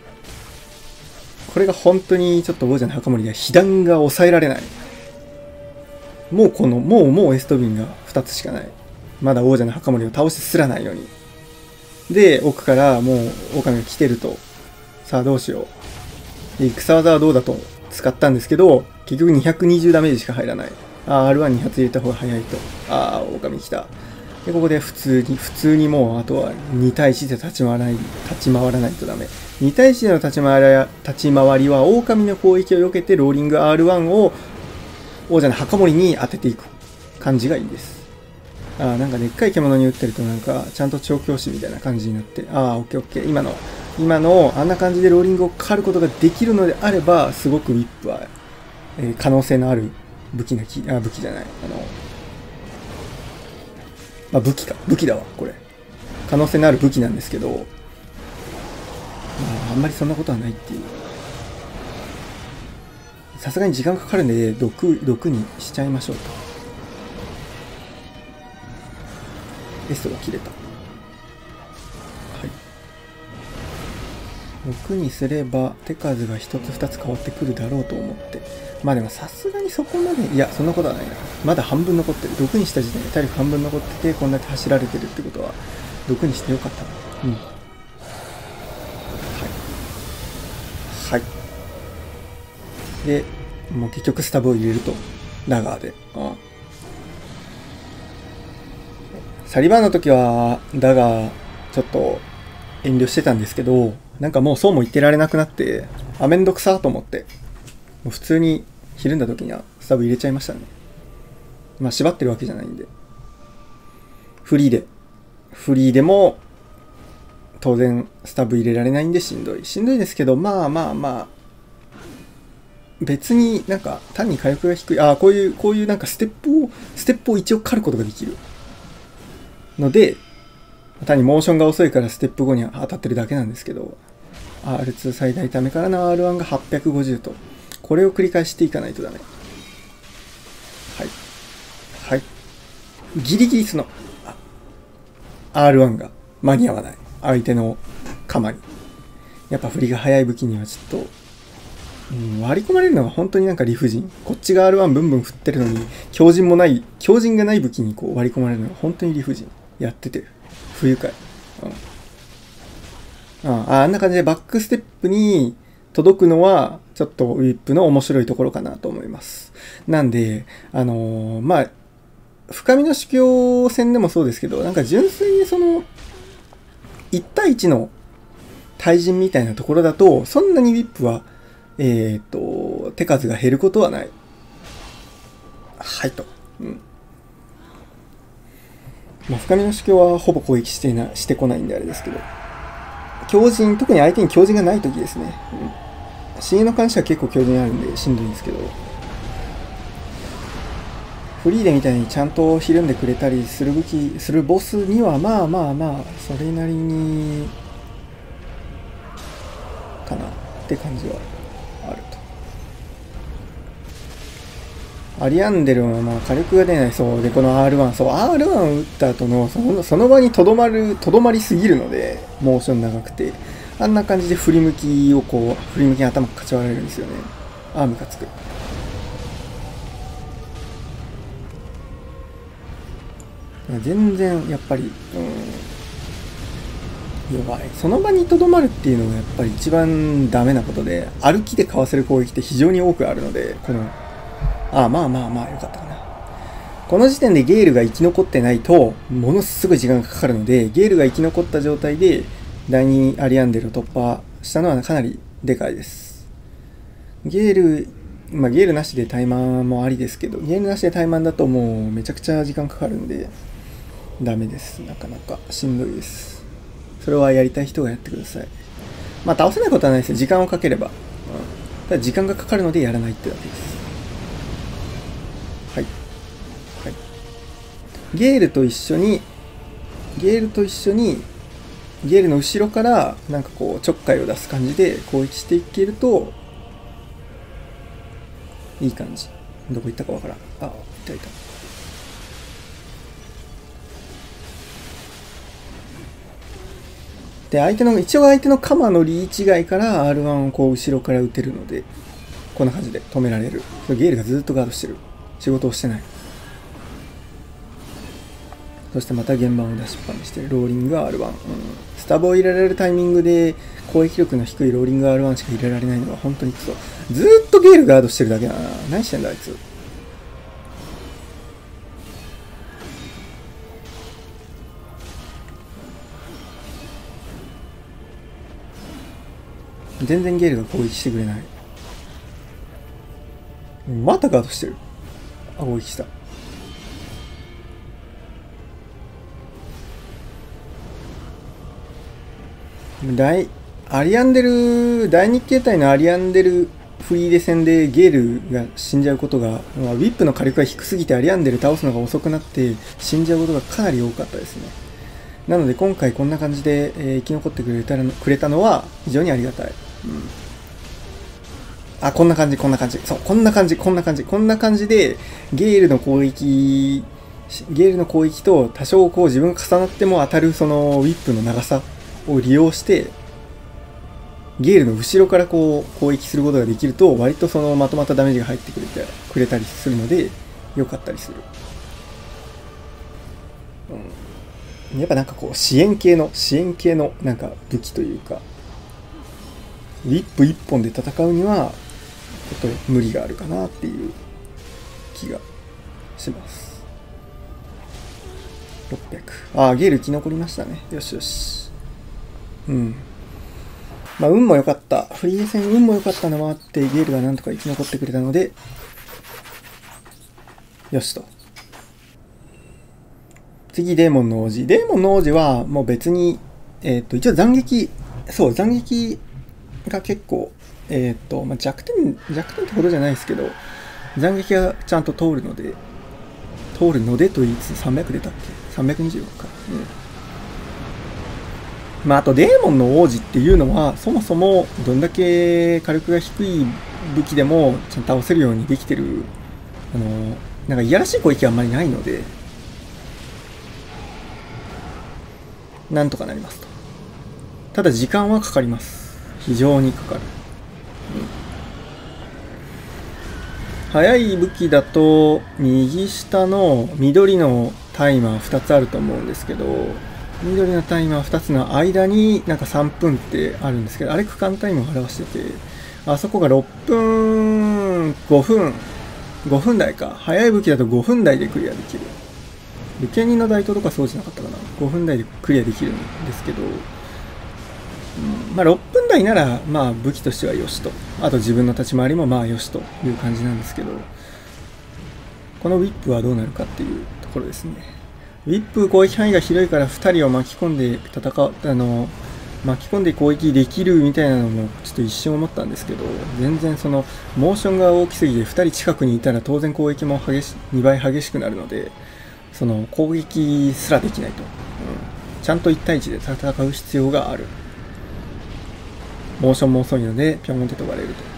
これが本当にちょっと王者の墓守では被弾が抑えられない。もうこの、もうもうエストビンが2つしかない。まだ王者の墓守を倒してすらないのに。で、奥からもう狼が来てると。さあどうしよう。で、戦技はどうだと使ったんですけど、結局220ダメージしか入らない。ああ、R1 2発入れた方が早いと。ああ、狼来た。で、ここで普通に、普通にもう、あとは2対1で立ち回らない、立ち回らないとダメ。2対1での立ち回り立ち回りは、狼の攻撃を避けて、ローリング R1 を王者の墓守に当てていく感じがいいです。ああ、なんかでっかい獣に打ってるとなんか、ちゃんと調教師みたいな感じになって、ああ、オッケーオッケー。今の、今の、あんな感じでローリングをかかることができるのであれば、すごくウィップは、えー、可能性のある武器なき、あ、武器じゃない。あの、まあ、武器か。武器だわ、これ。可能性のある武器なんですけど、まあ、あんまりそんなことはないっていう。さすがに時間かかるんで、毒、毒にしちゃいましょうと。エストが切れた。はい。6にすれば手数が1つ2つ変わってくるだろうと思って。まあでもさすがにそこまで、いや、そんなことはないな。まだ半分残ってる。6にした時点で体力半分残ってて、こんだけ走られてるってことは、6にしてよかったな。うん。はい。はい。で、もう結局スタブを入れると。ラガーで。うん。サリバーの時は、だが、ちょっと遠慮してたんですけど、なんかもうそうも言ってられなくなって、あ、めんどくさと思って、もう普通にひるんだ時にはスタブ入れちゃいましたね。まあ縛ってるわけじゃないんで。フリーで。フリーでも、当然スタブ入れられないんでしんどい。しんどいですけど、まあまあまあ、別になんか単に火力が低い、ああ、こういう、こういうなんかステップを、ステップを一応狩ることができる。ので、単にモーションが遅いからステップ後に当たってるだけなんですけど、R2 最大ためからの R1 が850と、これを繰り返していかないとダメ。はい。はい。ギリギリその、R1 が間に合わない。相手の鎌に。やっぱ振りが速い武器にはちょっと、うん、割り込まれるのが本当になんか理不尽。こっちが R1 ブンブン振ってるのに、強靭もない、強靭がない武器にこう割り込まれるのが本当に理不尽。やってて、不愉快。うん。ああんな感じでバックステップに届くのは、ちょっとウィップの面白いところかなと思います。なんで、あのー、まあ、深みの主教戦でもそうですけど、なんか純粋にその、1対1の対人みたいなところだと、そんなにウィップは、えっ、と、手数が減ることはない。はいと。うん。まあ、深みの主教はほぼ攻撃してなしてこないんであれですけど、強靭、特に相手に強靭がない時ですね。うん。親友の関しては結構強靭あるんでしんどいんですけど、フリーでみたいにちゃんとひるんでくれたりする武器、するボスにはまあまあまあ、それなりに、かなって感じはあると。アリアンデルはまあ火力が出ない、そう。で、この R1、そう、R1 を打った後の、そのその場にとどまる、とどまりすぎるので、モーション長くて、あんな感じで振り向きをこう、振り向きに頭かち割られるんですよね。ああ、ムカつく。全然やっぱり、うん、弱い。その場にとどまるっていうのがやっぱり一番ダメなことで、歩きでかわせる攻撃って非常に多くあるので、この、ああ、まあまあまあ、よかったかな。この時点でゲールが生き残ってないと、ものすごい時間がかかるので、ゲールが生き残った状態で、第2アリアンデルを突破したのはかなりでかいです。ゲールまあ、ゲールなしでタイマンもありですけど、ゲールなしでタイマンだともうめちゃくちゃ時間かかるんで、ダメです。なかなかしんどいです。それはやりたい人がやってください。まあ、倒せないことはないですよ。時間をかければ。うん、ただ時間がかかるのでやらないってだけです。はい。はい。ゲールと一緒に、ゲールと一緒に、ゲールの後ろからなんかこうちょっかいを出す感じで攻撃していけるといい感じ。どこ行ったかわからん。あ、いたいた。で、相手の、一応相手の鎌のリーチ外から R1 をこう後ろから撃てるので、こんな感じで止められる。ゲールがずっとガードしてる。仕事をしてない。そしてまた現場を出しっぱにしてる。ローリング R1。うん、スタブを入れられるタイミングで攻撃力の低いローリング R1 しか入れられないのは本当にクソ。ずっとゲールガードしてるだけだな。何してんだあいつ。全然ゲールが攻撃してくれない。またガードしてる。あ、攻撃した。大、アリアンデル、第2形態のアリアンデルフリーデ戦でゲールが死んじゃうことが、まあ、ウィップの火力が低すぎてアリアンデル倒すのが遅くなって死んじゃうことがかなり多かったですね。なので今回こんな感じで、えー、生き残ってくれたくれたのは非常にありがたい。うん。あ、こんな感じ、こんな感じ。そう、こんな感じ、こんな感じ。こんな感じで、ゲールの攻撃、ゲールの攻撃と多少こう自分が重なっても当たるそのウィップの長さを利用して、ゲールの後ろからこう攻撃することができると、割とそのまとまったダメージが入ってくれてくれたりするので、良かったりする。うん。やっぱなんかこう支援系の支援系のなんか武器というかウィップ一本で戦うにはちょっと無理があるかなっていう気がします。600ああゲール生き残りましたね。よしよし。うんまあ運も良かったフリー戦運も良かったのもあってゲールがなんとか生き残ってくれたのでよしと次、デーモンの王子。デーモンの王子は、もう別に、えっ、と、一応斬撃、そう、斬撃が結構、えっ、と、まあ、弱点、弱点ってほどじゃないですけど、斬撃がちゃんと通るので、通るのでと言いつつ300出たっけ ?326 か。うん。まあ、あと、デーモンの王子っていうのは、そもそもどんだけ火力が低い武器でもちゃんと倒せるようにできてる、あの、なんかいやらしい攻撃はあんまりないので、なんとかなりますと。ただ時間はかかります。非常にかかる。速い武器だと右下の緑のタイマー2つあると思うんですけど緑のタイマー2つの間になんか3分ってあるんですけどあれ区間タイムを表しててあそこが6分5分5分台か速い武器だと5分台でクリアできる受け人の大統とかそうじゃなかったかな5分台でクリアできるんですけどうんまあ、6分台なら、まあ、武器としてはよしと。あと自分の立ち回りもまあよしという感じなんですけど、このウィップはどうなるかっていうところですね。ウィップ攻撃範囲が広いから2人を巻き込んで戦う、あの、巻き込んで攻撃できるみたいなのもちょっと一瞬思ったんですけど、全然その、モーションが大きすぎて2人近くにいたら当然攻撃も激し2倍激しくなるので、その攻撃すらできないと。うん、ちゃんと1対1で戦う必要がある。モーションも遅いので、ぴょんって飛ばれると。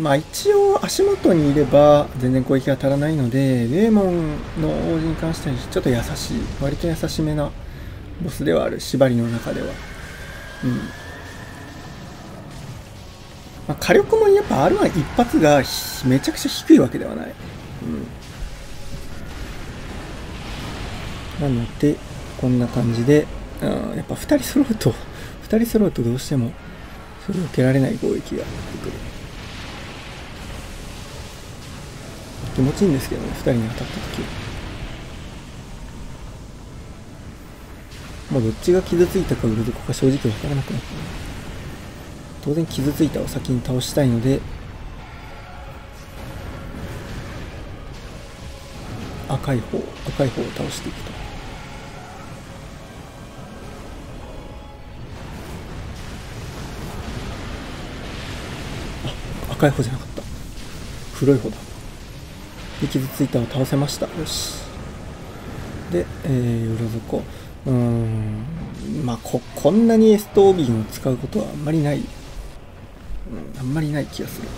まあ一応足元にいれば全然攻撃が足らないので、デーモンの王子に関してはちょっと優しい、割と優しめなボスではある、縛りの中では。うん。まあ、火力もやっぱ R1 一発がめちゃくちゃ低いわけではない。うん。なので、こんな感じで、うん、やっぱ2人揃うと、2人揃うとどうしても、それを受けられない攻撃が出てくる。気持ちいいんですけどね、2人に当たった時もうどっちが傷ついたか売るどこか正直わからなくなった、当然傷ついたを先に倒したいので、赤い方、赤い方を倒していくと。あ。赤い方じゃなかった。黒い方だ。で傷ついたを倒せましたよしで、えー、裏底うんまあここんなにエストービンを使うことはあんまりない、うん、あんまりない気がする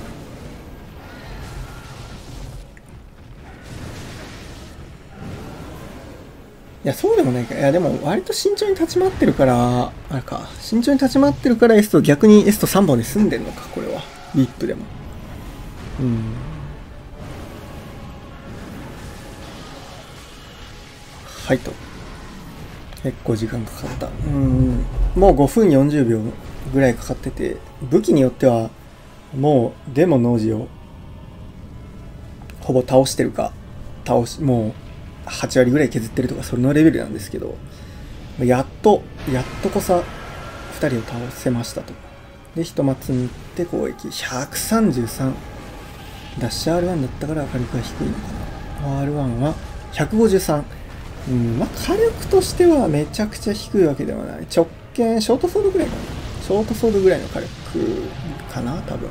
いや、そうでもないか。いや、でも、割と慎重に立ち回ってるから、あれか。慎重に立ち回ってるから、エスト、逆にエスト3本で済んでんのか、これは。リップでも。うん。はいと。結構時間かかった。うん。もう5分40秒ぐらいかかってて、武器によっては、もうデモの王子をほぼ倒してるか、倒し、もう8割ぐらい削ってるとか、それのレベルなんですけど、やっと、やっとこさ2人を倒せましたと。で、ひとまつに行って攻撃。133。ダッシュ R1 だったから火力が低いのかな。R1 は153。うん、まあ火力としてはめちゃくちゃ低いわけではない。直径、ショートソードぐらいかな。ショートソードぐらいの火力かな、多分。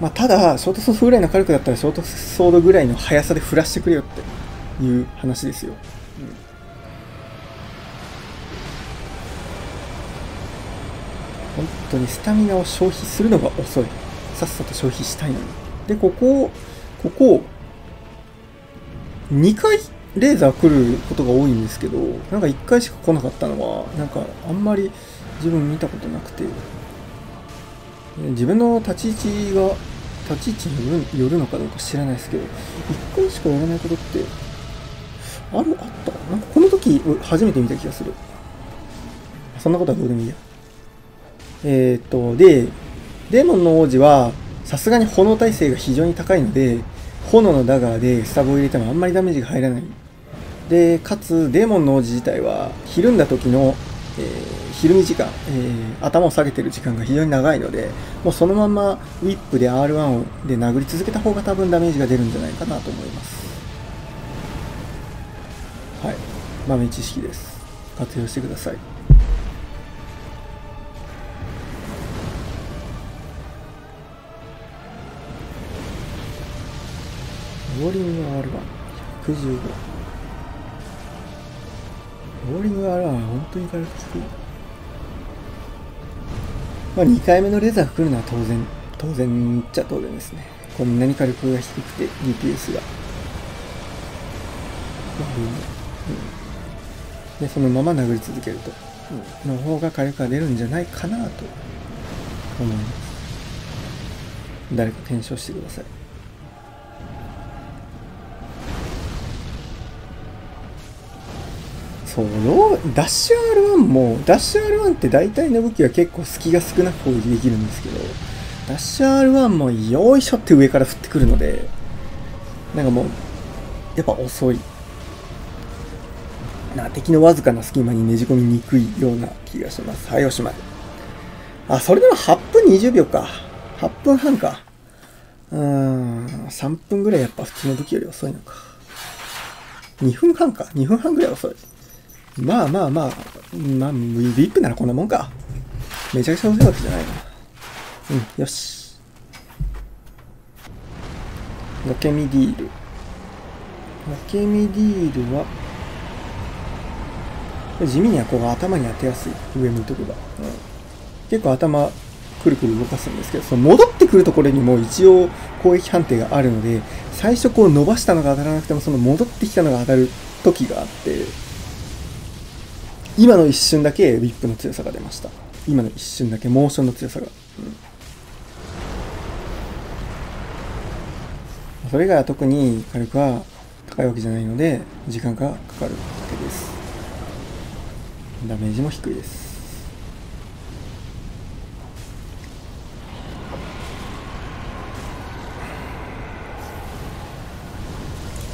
まあ、ただ、ショートソードぐらいの火力だったら、ショートソードぐらいの速さで振らしてくれよっていう話ですよ。うん本当にスタミナを消費するのが遅い。さっさと消費したいのに。で、ここを、ここを、2回レーザー来ることが多いんですけど、なんか1回しか来なかったのは、なんかあんまり自分見たことなくて、自分の立ち位置が、立ち位置によるのかどうか知らないですけど、1回しかやらないことって、あるあった？なんかこの時初めて見た気がする。そんなことはどうでもいいや。えっ、と、で、デーモンの王子は、さすがに炎耐性が非常に高いので、炎のダガーでスタブを入れてもあんまりダメージが入らない。で、かつ、デーモンの王子自体は、ひるんだ時の、えー、ひるみ時間、えー、頭を下げてる時間が非常に長いので、もうそのままウィップで R1 で殴り続けた方が多分ダメージが出るんじゃないかなと思います。はい。豆知識です。活用してください。ボーリング R1、115。ボーリング R1 は本当に軽く低い。まあ、2回目のレーザー来るのは当然、当然っちゃ当然ですね。こんなに火力が低くて DPS が。うん、で、そのまま殴り続けると、うん、の方が火力が出るんじゃないかなと思います。誰か検証してください。そうダッシュ R1 もダッシュ R1 って大体の武器は結構隙が少なく攻撃できるんですけどダッシュ R1 もよいしょって上から降ってくるのでなんかもうやっぱ遅い。な敵のわずかな隙間にねじ込みにくいような気がします。はいおしまいあそれでも8分20秒か。8分半か。うーん3分ぐらいやっぱ普通の武器より遅いのか。2分半か。2分半ぐらい遅い。まあまあまあ、まあ、ビップならこんなもんか。めちゃくちゃ遅いわけじゃないな。うん、よし。ロケミディール。ロケミディールは、地味にはこう頭に当てやすい。上向いとけば。うん、結構頭、くるくる動かすんですけど、その戻ってくるところにも一応攻撃判定があるので、最初こう伸ばしたのが当たらなくても、その戻ってきたのが当たる時があって、今の一瞬だけウィップの強さが出ました。今の一瞬だけモーションの強さが、うん、それ以外は特に火力は高いわけじゃないので時間がかかるだけです。ダメージも低いです。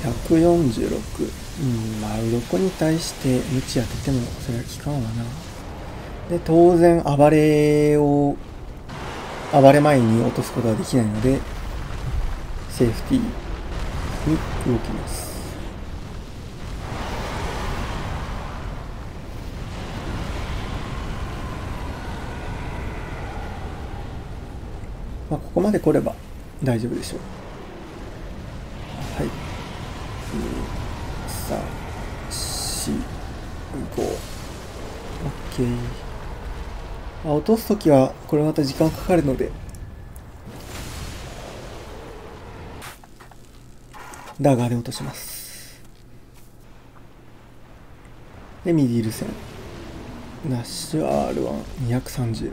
146うん、まあ、鱗に対して鞭当ててもそれは効かんわな。で、当然、暴れを、暴れ前に落とすことはできないので、セーフティーに動きます。まあ、ここまで来れば大丈夫でしょう。はい。3、4、5。OK。あ、落とすときは、これまた時間かかるので。ダガーで落とします。で、ミディール線。ナッシュ R1、230。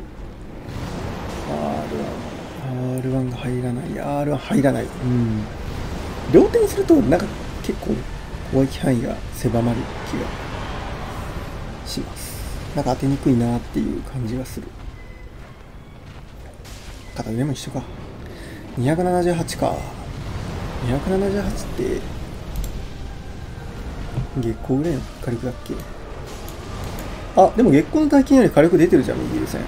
R1、R1 が入らない。R1 入らない。うん。両手にすると、なんか結構攻撃範囲が狭まる気がします。なんか当てにくいなっていう感じがする。片手でも一緒か。278か。278って月光ぐらいの火力だっけ？あでも月光の体験より火力出てるじゃん右線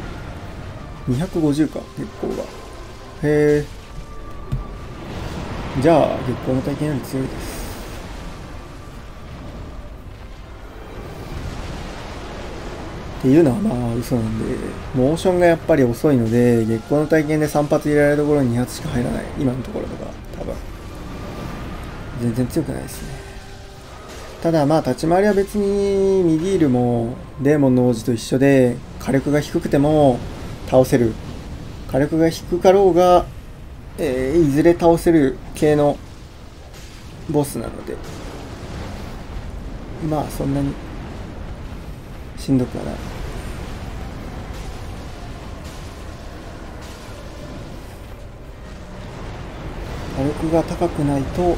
250か月光が。へえじゃあ月光の体験より強いです。っていうのはまあ嘘なんで、モーションがやっぱり遅いので、月光の体験で3発入れられるところに2発しか入らない。今のところとか、多分。全然強くないですね。ただまあ立ち回りは別にミディールもデーモンの王子と一緒で火力が低くても倒せる。火力が低かろうが、えー、いずれ倒せる系のボスなので、まあそんなにしんどくはない火力が高くないと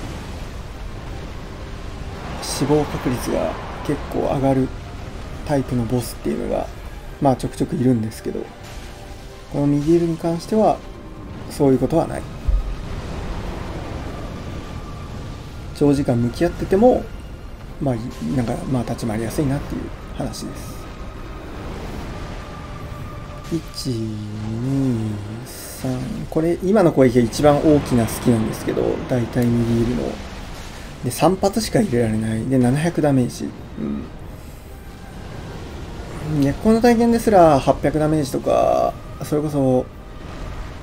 死亡確率が結構上がるタイプのボスっていうのがまあちょくちょくいるんですけどこのミディールに関してはそういうことはない。長時間向き合っててもまあなんかまあ立ち回りやすいなっていう。話です。123これ今の攻撃が一番大きな好きなんですけど大体右いるの。で3発しか入れられない。で700ダメージ。うん。根っこの体験ですら800ダメージとかそれこそ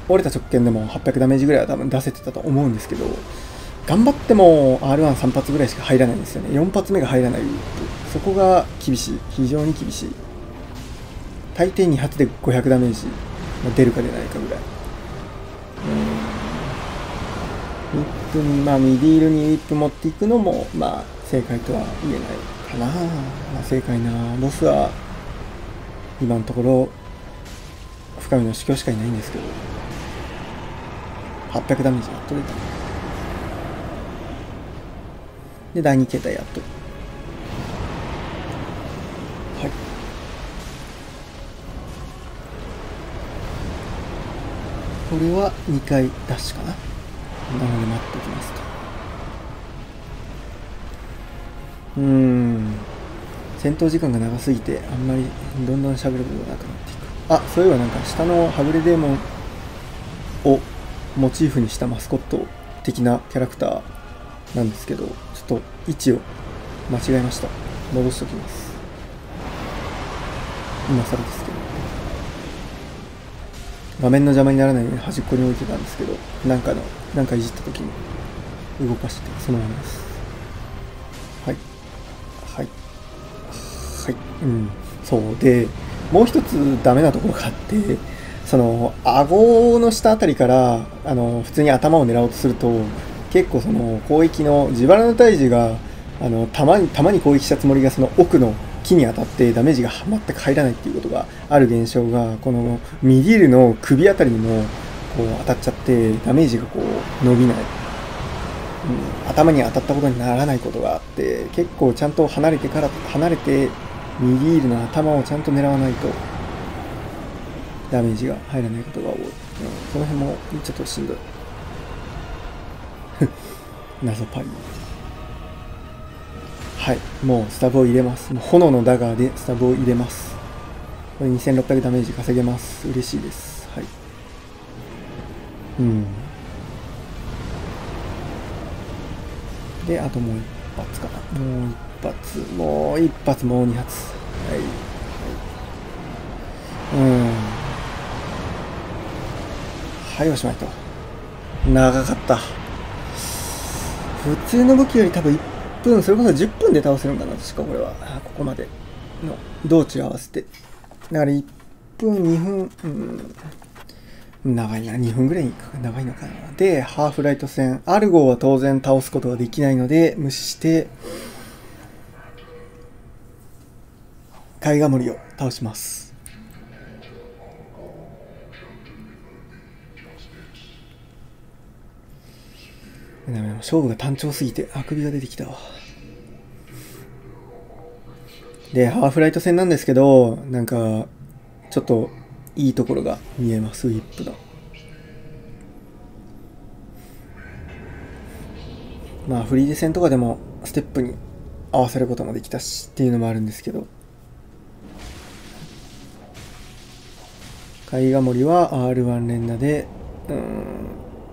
折れた直剣でも800ダメージぐらいは多分出せてたと思うんですけど。頑張っても R13 発ぐらいしか入らないんですよね。4発目が入らないそこが厳しい。非常に厳しい。大抵2発で500ダメージ出るか出ないかぐらい。うん。ウィップにまあミディールにウィップ持っていくのもまあ正解とは言えないかな、まあ、正解なボスは今のところ深みの主教しかいないんですけど。800ダメージやっと出た。で第2形態やっとはい。これは2回ダッシュかな。なので待っておきますと。うーん。戦闘時間が長すぎてあんまりどんどん喋ることがなくなっていく。あそういえばなんか下のはぐれデーモンをモチーフにしたマスコット的なキャラクターなんですけど位置を間違えました。戻しておきます。今更ですけど。画面の邪魔にならないように端っこに置いてたんですけどなんかのなんかいじった時に。動かしてそのままです。はい。はい。はい。うん。そう。でもう一つダメなところがあってその顎の下あたりからあの普通に頭を狙おうとすると結構その攻撃の自腹の体重があの弾に弾に攻撃したつもりがその奥の木に当たってダメージが全く入らないっていうことがある現象がこのミディールの首あたりにもこう当たっちゃってダメージがこう伸びない、うん、頭に当たったことにならないことがあって結構ちゃんと離れてから離れてミディールの頭をちゃんと狙わないとダメージが入らないことが多い、うん、その辺もちょっとしんどい。謎パリはい。もうスタブを入れます。もう炎のダガーでスタブを入れます。これ2600ダメージ稼げます。嬉しいです。はい。うん。であともう一発かな。もう一発。もう一発。もう二発。はい、はい、うん。はいおしまいと。長かった。普通の武器より多分1分それこそ10分で倒せるんかな確かこれはここまでの。道中合わせて。だから1分2分うん。長いな。2分ぐらいに長いのかな。でハーフライト戦。アルゴは当然倒すことができないので無視してカイガモリを倒します。勝負が単調すぎてあくびが出てきたわ。でハーフライト戦なんですけどなんかちょっといいところが見えますウィップの。まあフリーデ戦とかでもステップに合わせることもできたしっていうのもあるんですけど。カイガモリは R1 連打でうん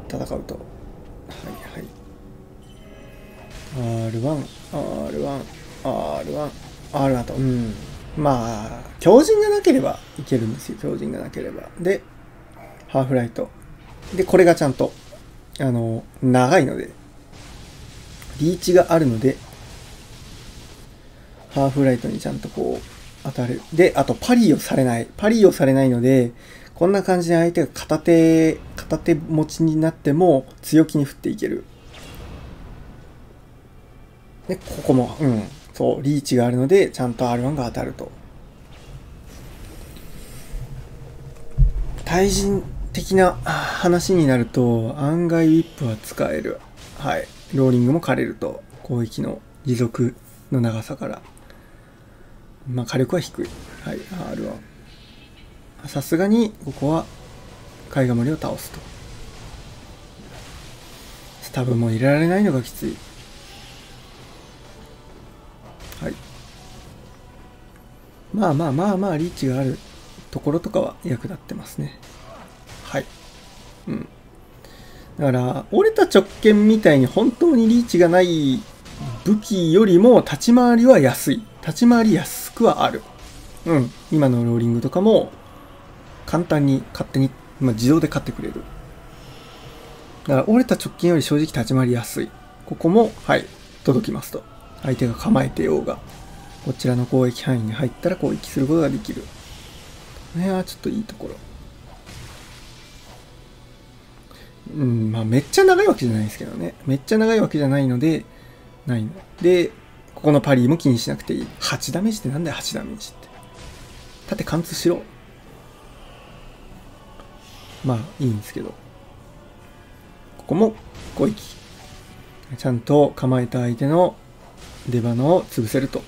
戦うと。R1、R1、R1、R1 と。うん。まあ、強靭がなければいけるんですよ。強靭がなければ。で、ハーフライト。で、これがちゃんと、あの、長いので、リーチがあるので、ハーフライトにちゃんとこう、当たる。で、あとパリをされない。パリをされないので、こんな感じで相手が片手、片手持ちになっても強気に振っていける。で、ここも、うん、そう、リーチがあるので、ちゃんと R1 が当たると。対人的な話になると、案外ウィップは使える。はい。ローリングも枯れると。攻撃の持続の長さから。まあ、火力は低い。はい、R1。さすがに、ここは、貝ガモリを倒すと。スタブも入れられないのがきつい。まあまあまあまあ、リーチがあるところとかは役立ってますね。はい。うん。だから、折れた直剣みたいに本当にリーチがない武器よりも立ち回りは安い。立ち回り安くはある。うん。今のローリングとかも簡単に勝手に、まあ、自動で勝ってくれる。だから折れた直近より正直立ち回りやすい。ここも、はい、届きますと。相手が構えてようが、こちらの攻撃範囲に入ったら攻撃することができる。この辺はちょっといいところ。うん、まあめっちゃ長いわけじゃないですけどね。めっちゃ長いわけじゃないので、ないの。で、ここのパリーも気にしなくていい。8ダメージってなんだよ、8ダメージって。縦貫通しろ。まあいいんですけど。ここも攻撃。ちゃんと構えた相手の出花を潰せると。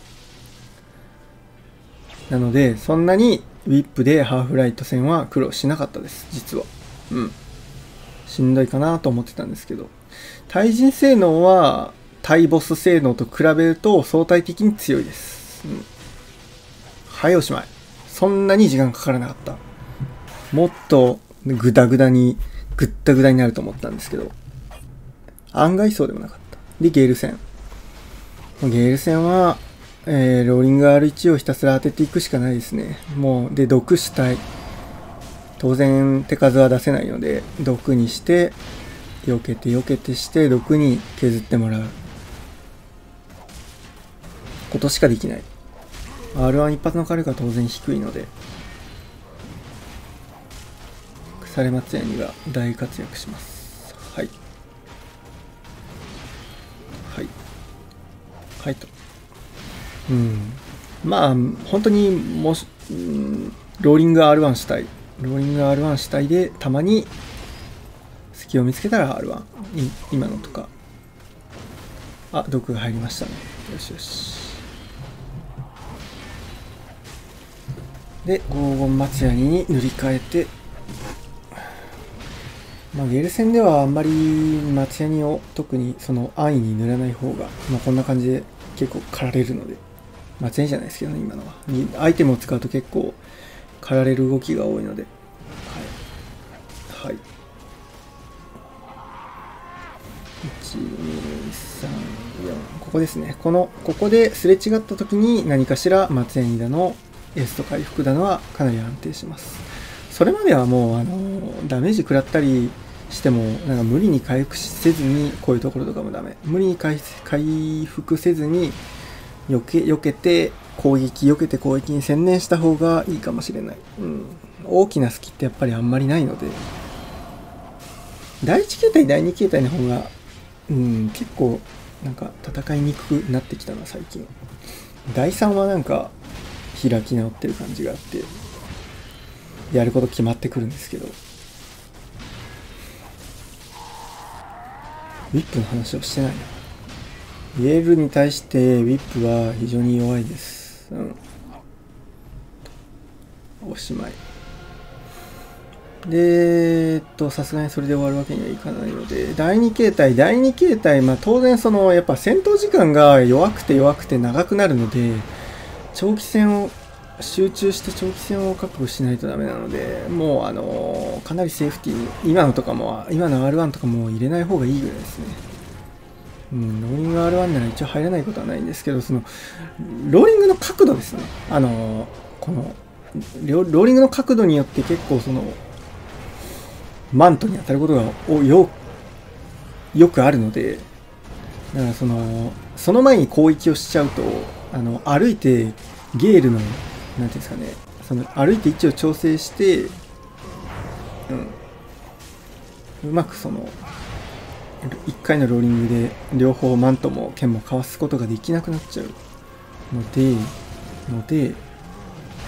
なので、そんなにウィップでハーフライト戦は苦労しなかったです、実は。うん。しんどいかなと思ってたんですけど。対人性能は対ボス性能と比べると相対的に強いです。うん。はい、おしまい。そんなに時間かからなかった。もっとグダグダに、ぐったぐだになると思ったんですけど、案外そうでもなかった。で、ゲール戦。ゲール戦は、えー、ローリング R1 をひたすら当てていくしかないですね。もう、で、毒主体。当然、手数は出せないので、毒にして、避けて避けてして、毒に削ってもらう。ことしかできない。R1 一発の火力は当然低いので、腐れ松屋にが大活躍します。はい。はい。はいと。うん。まあ、本当にもし、うん、ローリング R1 したい。ローリング R1 したいで、たまに隙を見つけたら R1。今のとか。あ、毒が入りましたね。よしよし。で、黄金松ヤニに塗り替えて、まあ、ゲル戦ではあんまり松ヤニを特にその安易に塗らない方が、まあ、こんな感じで結構狩られるので、松ヤニじゃないですけどね、今のは。アイテムを使うと結構狩られる動きが多いので、はい。はい。1、2、3、4、ここですね。この、ここですれ違った時に何かしら松ヤニだの、エースと回復だのはかなり安定します。それまではもう、あの、ダメージ食らったりしても、なんか無理に回復せずに、こういうところとかもダメ。無理に回復せずに、避け、避けて、攻撃、避けて攻撃に専念した方がいいかもしれない。うん。大きな隙ってやっぱりあんまりないので、第1形態、第2形態の方が、うん、結構、なんか戦いにくくなってきたな、最近。第3はなんか、開き直ってる感じがあってやること決まってくるんですけどウィップの話をしてないなイエールに対してウィップは非常に弱いです。うん。おしまい。で、えっと、さすがにそれで終わるわけにはいかないので、第2形態、第2形態、まあ当然その、やっぱ戦闘時間が弱くて弱くて長くなるので、長期戦を集中して長期戦を確保しないとダメなので、もうあのかなりセーフティー、今のとかも、今の R1 とかも入れない方がいいぐらいですね。うん、ローリング R1 なら一応入らないことはないんですけど、その、ローリングの角度ですね。あのこの、ローリングの角度によって結構その、マントに当たることがよよくあるので、だからその、その前に攻撃をしちゃうと、あの、歩いてゲールの、なんていうんですかね、その歩いて位置を調整して、うん、うまくその、1回のローリングで両方マントも剣もかわすことができなくなっちゃうので、ので、ち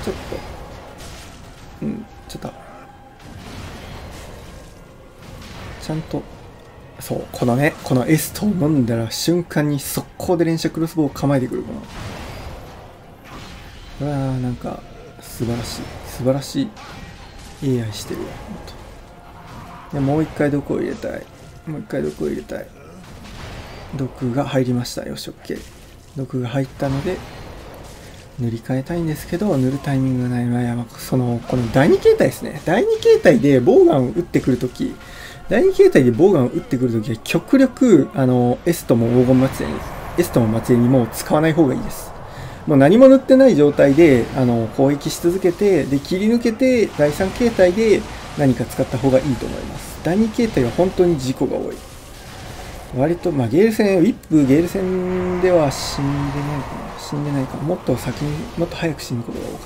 ょっと、うん、ちょっと、ちゃんと、そう、このね、このエストを飲んだら瞬間に速攻で連射クロスボウを構えてくるこの。これはなんか素晴らしい素晴らしい AI してるわほんと。でもう一回毒を入れたい。もう一回毒を入れたい毒が入りましたよし OK 毒が入ったので塗り替えたいんですけど、塗るタイミングがない。まあ、やばその、この第2形態ですね。第2形態でボウガンを撃ってくるとき、第2形態でボウガンを撃ってくるときは極力、あの、エストも黄金末裔に、エストも末裔にもう使わない方がいいです。もう何も塗ってない状態で、あの、攻撃し続けて、で、切り抜けて、第3形態で何か使った方がいいと思います。第2形態は本当に事故が多い。割と、まあ、ゲール戦、ウィップ、ゲール戦では死んでないかな。死んでないか。もっと先に、もっと早く死ぬことが多かっ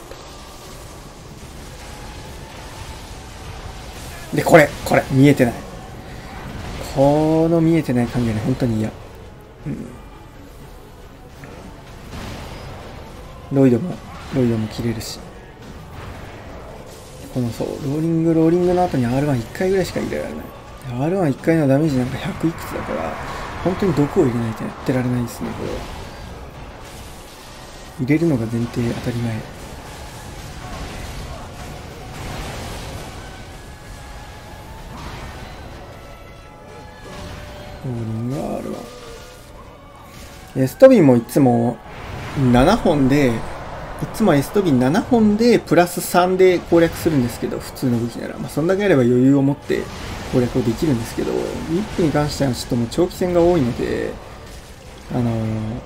た。で、これ、これ、見えてない。この見えてない感じがね、本当に嫌。うん。ロイドも、ロイドも切れるし。このそう、ローリング、ローリングの後に R11 回ぐらいしか入れられない。R11 回のダメージなんか100いくつだから、本当に毒を入れないとやってられないですね、これは。入れるのが前提当たり前。ローリング R1。エストビンもいつも7本で、つもエストビン7本でプラス3で攻略するんですけど、普通の武器なら。まあ、そんだけあれば余裕を持って攻略をできるんですけど、ウィップに関してはちょっともう長期戦が多いので、あのー、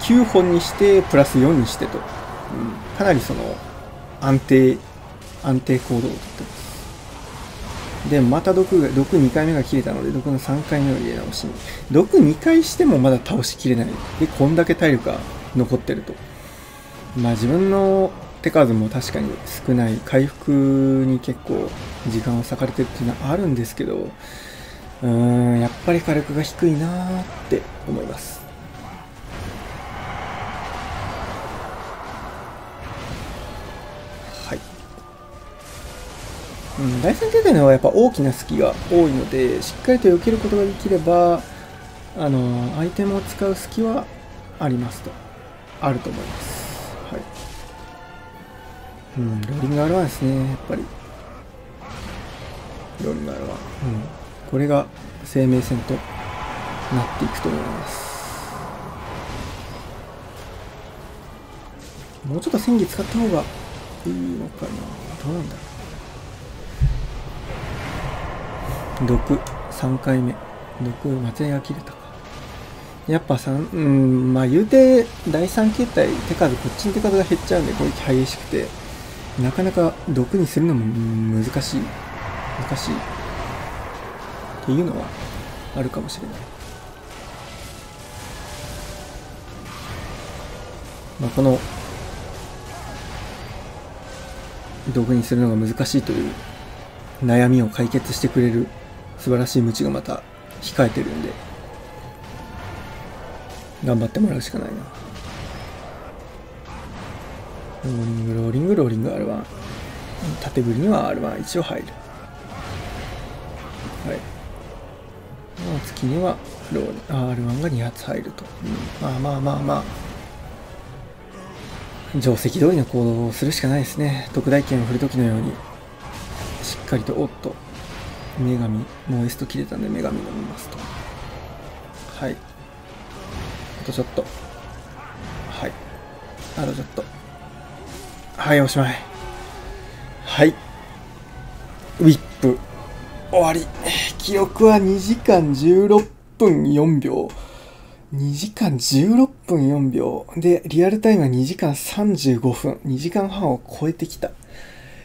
9本にしてプラス4にしてと、うん、かなりその安定、安定行動をとってます。で、また毒が、毒2回目が切れたので、毒の3回目を入れ直しに。毒2回してもまだ倒しきれない。で、こんだけ体力が残ってると。まあ自分の手数も確かに少ない。回復に結構時間を割かれてるっていうのはあるんですけど、うーん、やっぱり火力が低いなーって思います。はい。うん、第3形態のはやっぱ大きな隙が多いので、しっかりと避けることができれば、あの、アイテムを使う隙はありますと。あると思います。はい。うん、ローリング R1 ですね、やっぱり。ローリング R1。うん。これが生命線となっていくと思います。もうちょっと戦技使った方がいいのかなどうなんだろう。毒、3回目。毒、松江が切れた。やっぱさ、うん、まあ言うて、第3形態、手数、こっちの手数が減っちゃうんで、攻撃激しくて、なかなか毒にするのも難しい。難しい。っていうのはあるかもしれない。まあ、この、毒にするのが難しいという悩みを解決してくれる素晴らしいムチがまた控えてるんで、頑張ってもらうしかないな。ローリング、ローリング、ローリング R1。縦振りには R1 一応入る。はい。月にはロー R1 が2発入ると。うん、まあまあまあまあ。定石通りの行動をするしかないですね。特大剣を振るときのように。しっかりと、おっと。女神、もうエスト切れたんで女神飲みますと。はい。とちょっと。はい。あとちょっと。はい、おしまい。はい。ウィップ。終わり。記録は2時間16分4秒。2時間16分4秒。で、リアルタイムは2時間35分。2時間半を超えてきた。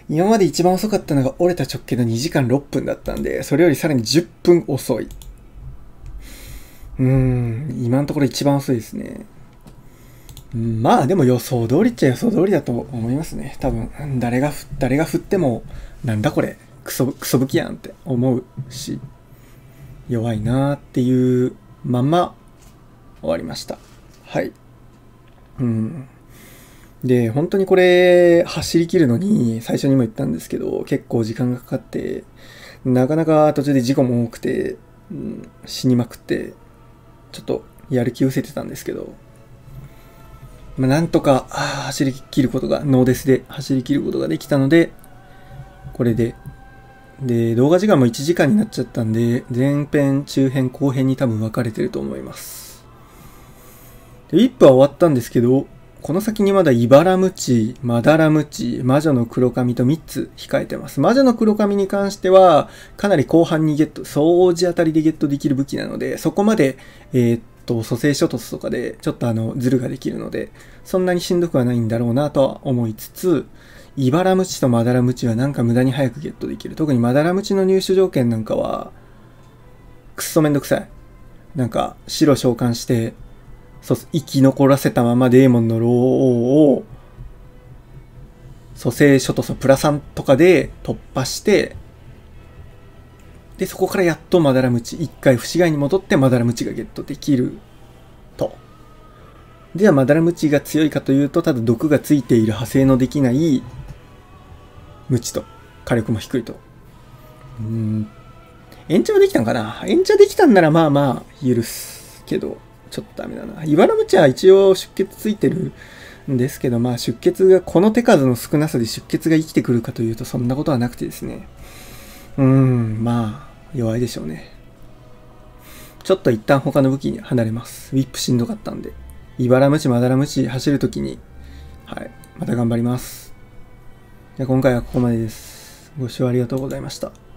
今まで一番遅かったのが折れた直径の2時間6分だったんで、それよりさらに10分遅い。うん、今のところ一番遅いですね。まあでも予想通りっちゃ予想通りだと思いますね。多分、誰が、誰が振っても、なんだこれ、クソ、クソ武器やんって思うし、弱いなーっていうまんま終わりました。はい。うん。で、本当にこれ、走り切るのに、最初にも言ったんですけど、結構時間がかかって、なかなか途中で事故も多くて、うん、死にまくって、ちょっとやる気失せてたんですけど、まあ、なんとか走り切ることが、ノーデスで走り切ることができたので、これで、で、動画時間も1時間になっちゃったんで、前編、中編、後編に多分分かれてると思います。で、1分は終わったんですけど、この先にまだイバラムチ、マダラムチ、魔女の黒髪と3つ控えてます。魔女の黒髪に関しては、かなり後半にゲット、掃除あたりでゲットできる武器なので、そこまで、えー、っと、蘇生諸突とかで、ちょっとあの、ズルができるので、そんなにしんどくはないんだろうなとは思いつつ、イバラムチとマダラムチはなんか無駄に早くゲットできる。特にマダラムチの入手条件なんかは、くっそめんどくさい。なんか、白召喚して、そう生き残らせたままデーモンのローを、蘇生書とそプラ3とかで突破して、で、そこからやっとマダラムチ、一回不死骸に戻ってマダラムチがゲットできると。では、マダラムチが強いかというと、ただ毒がついている派生のできないムチと火力も低いと。うん。延長できたんかな？延長できたんならまあまあ許すけど。ちょっとダメだな。イバラムチは一応出血ついてるんですけど、まあ出血が、この手数の少なさで出血が生きてくるかというとそんなことはなくてですね。うーん、まあ、弱いでしょうね。ちょっと一旦他の武器に離れます。ウィップしんどかったんで。イバラムチ、マダラムチ走るときに、はい、また頑張ります。じゃ今回はここまでです。ご視聴ありがとうございました。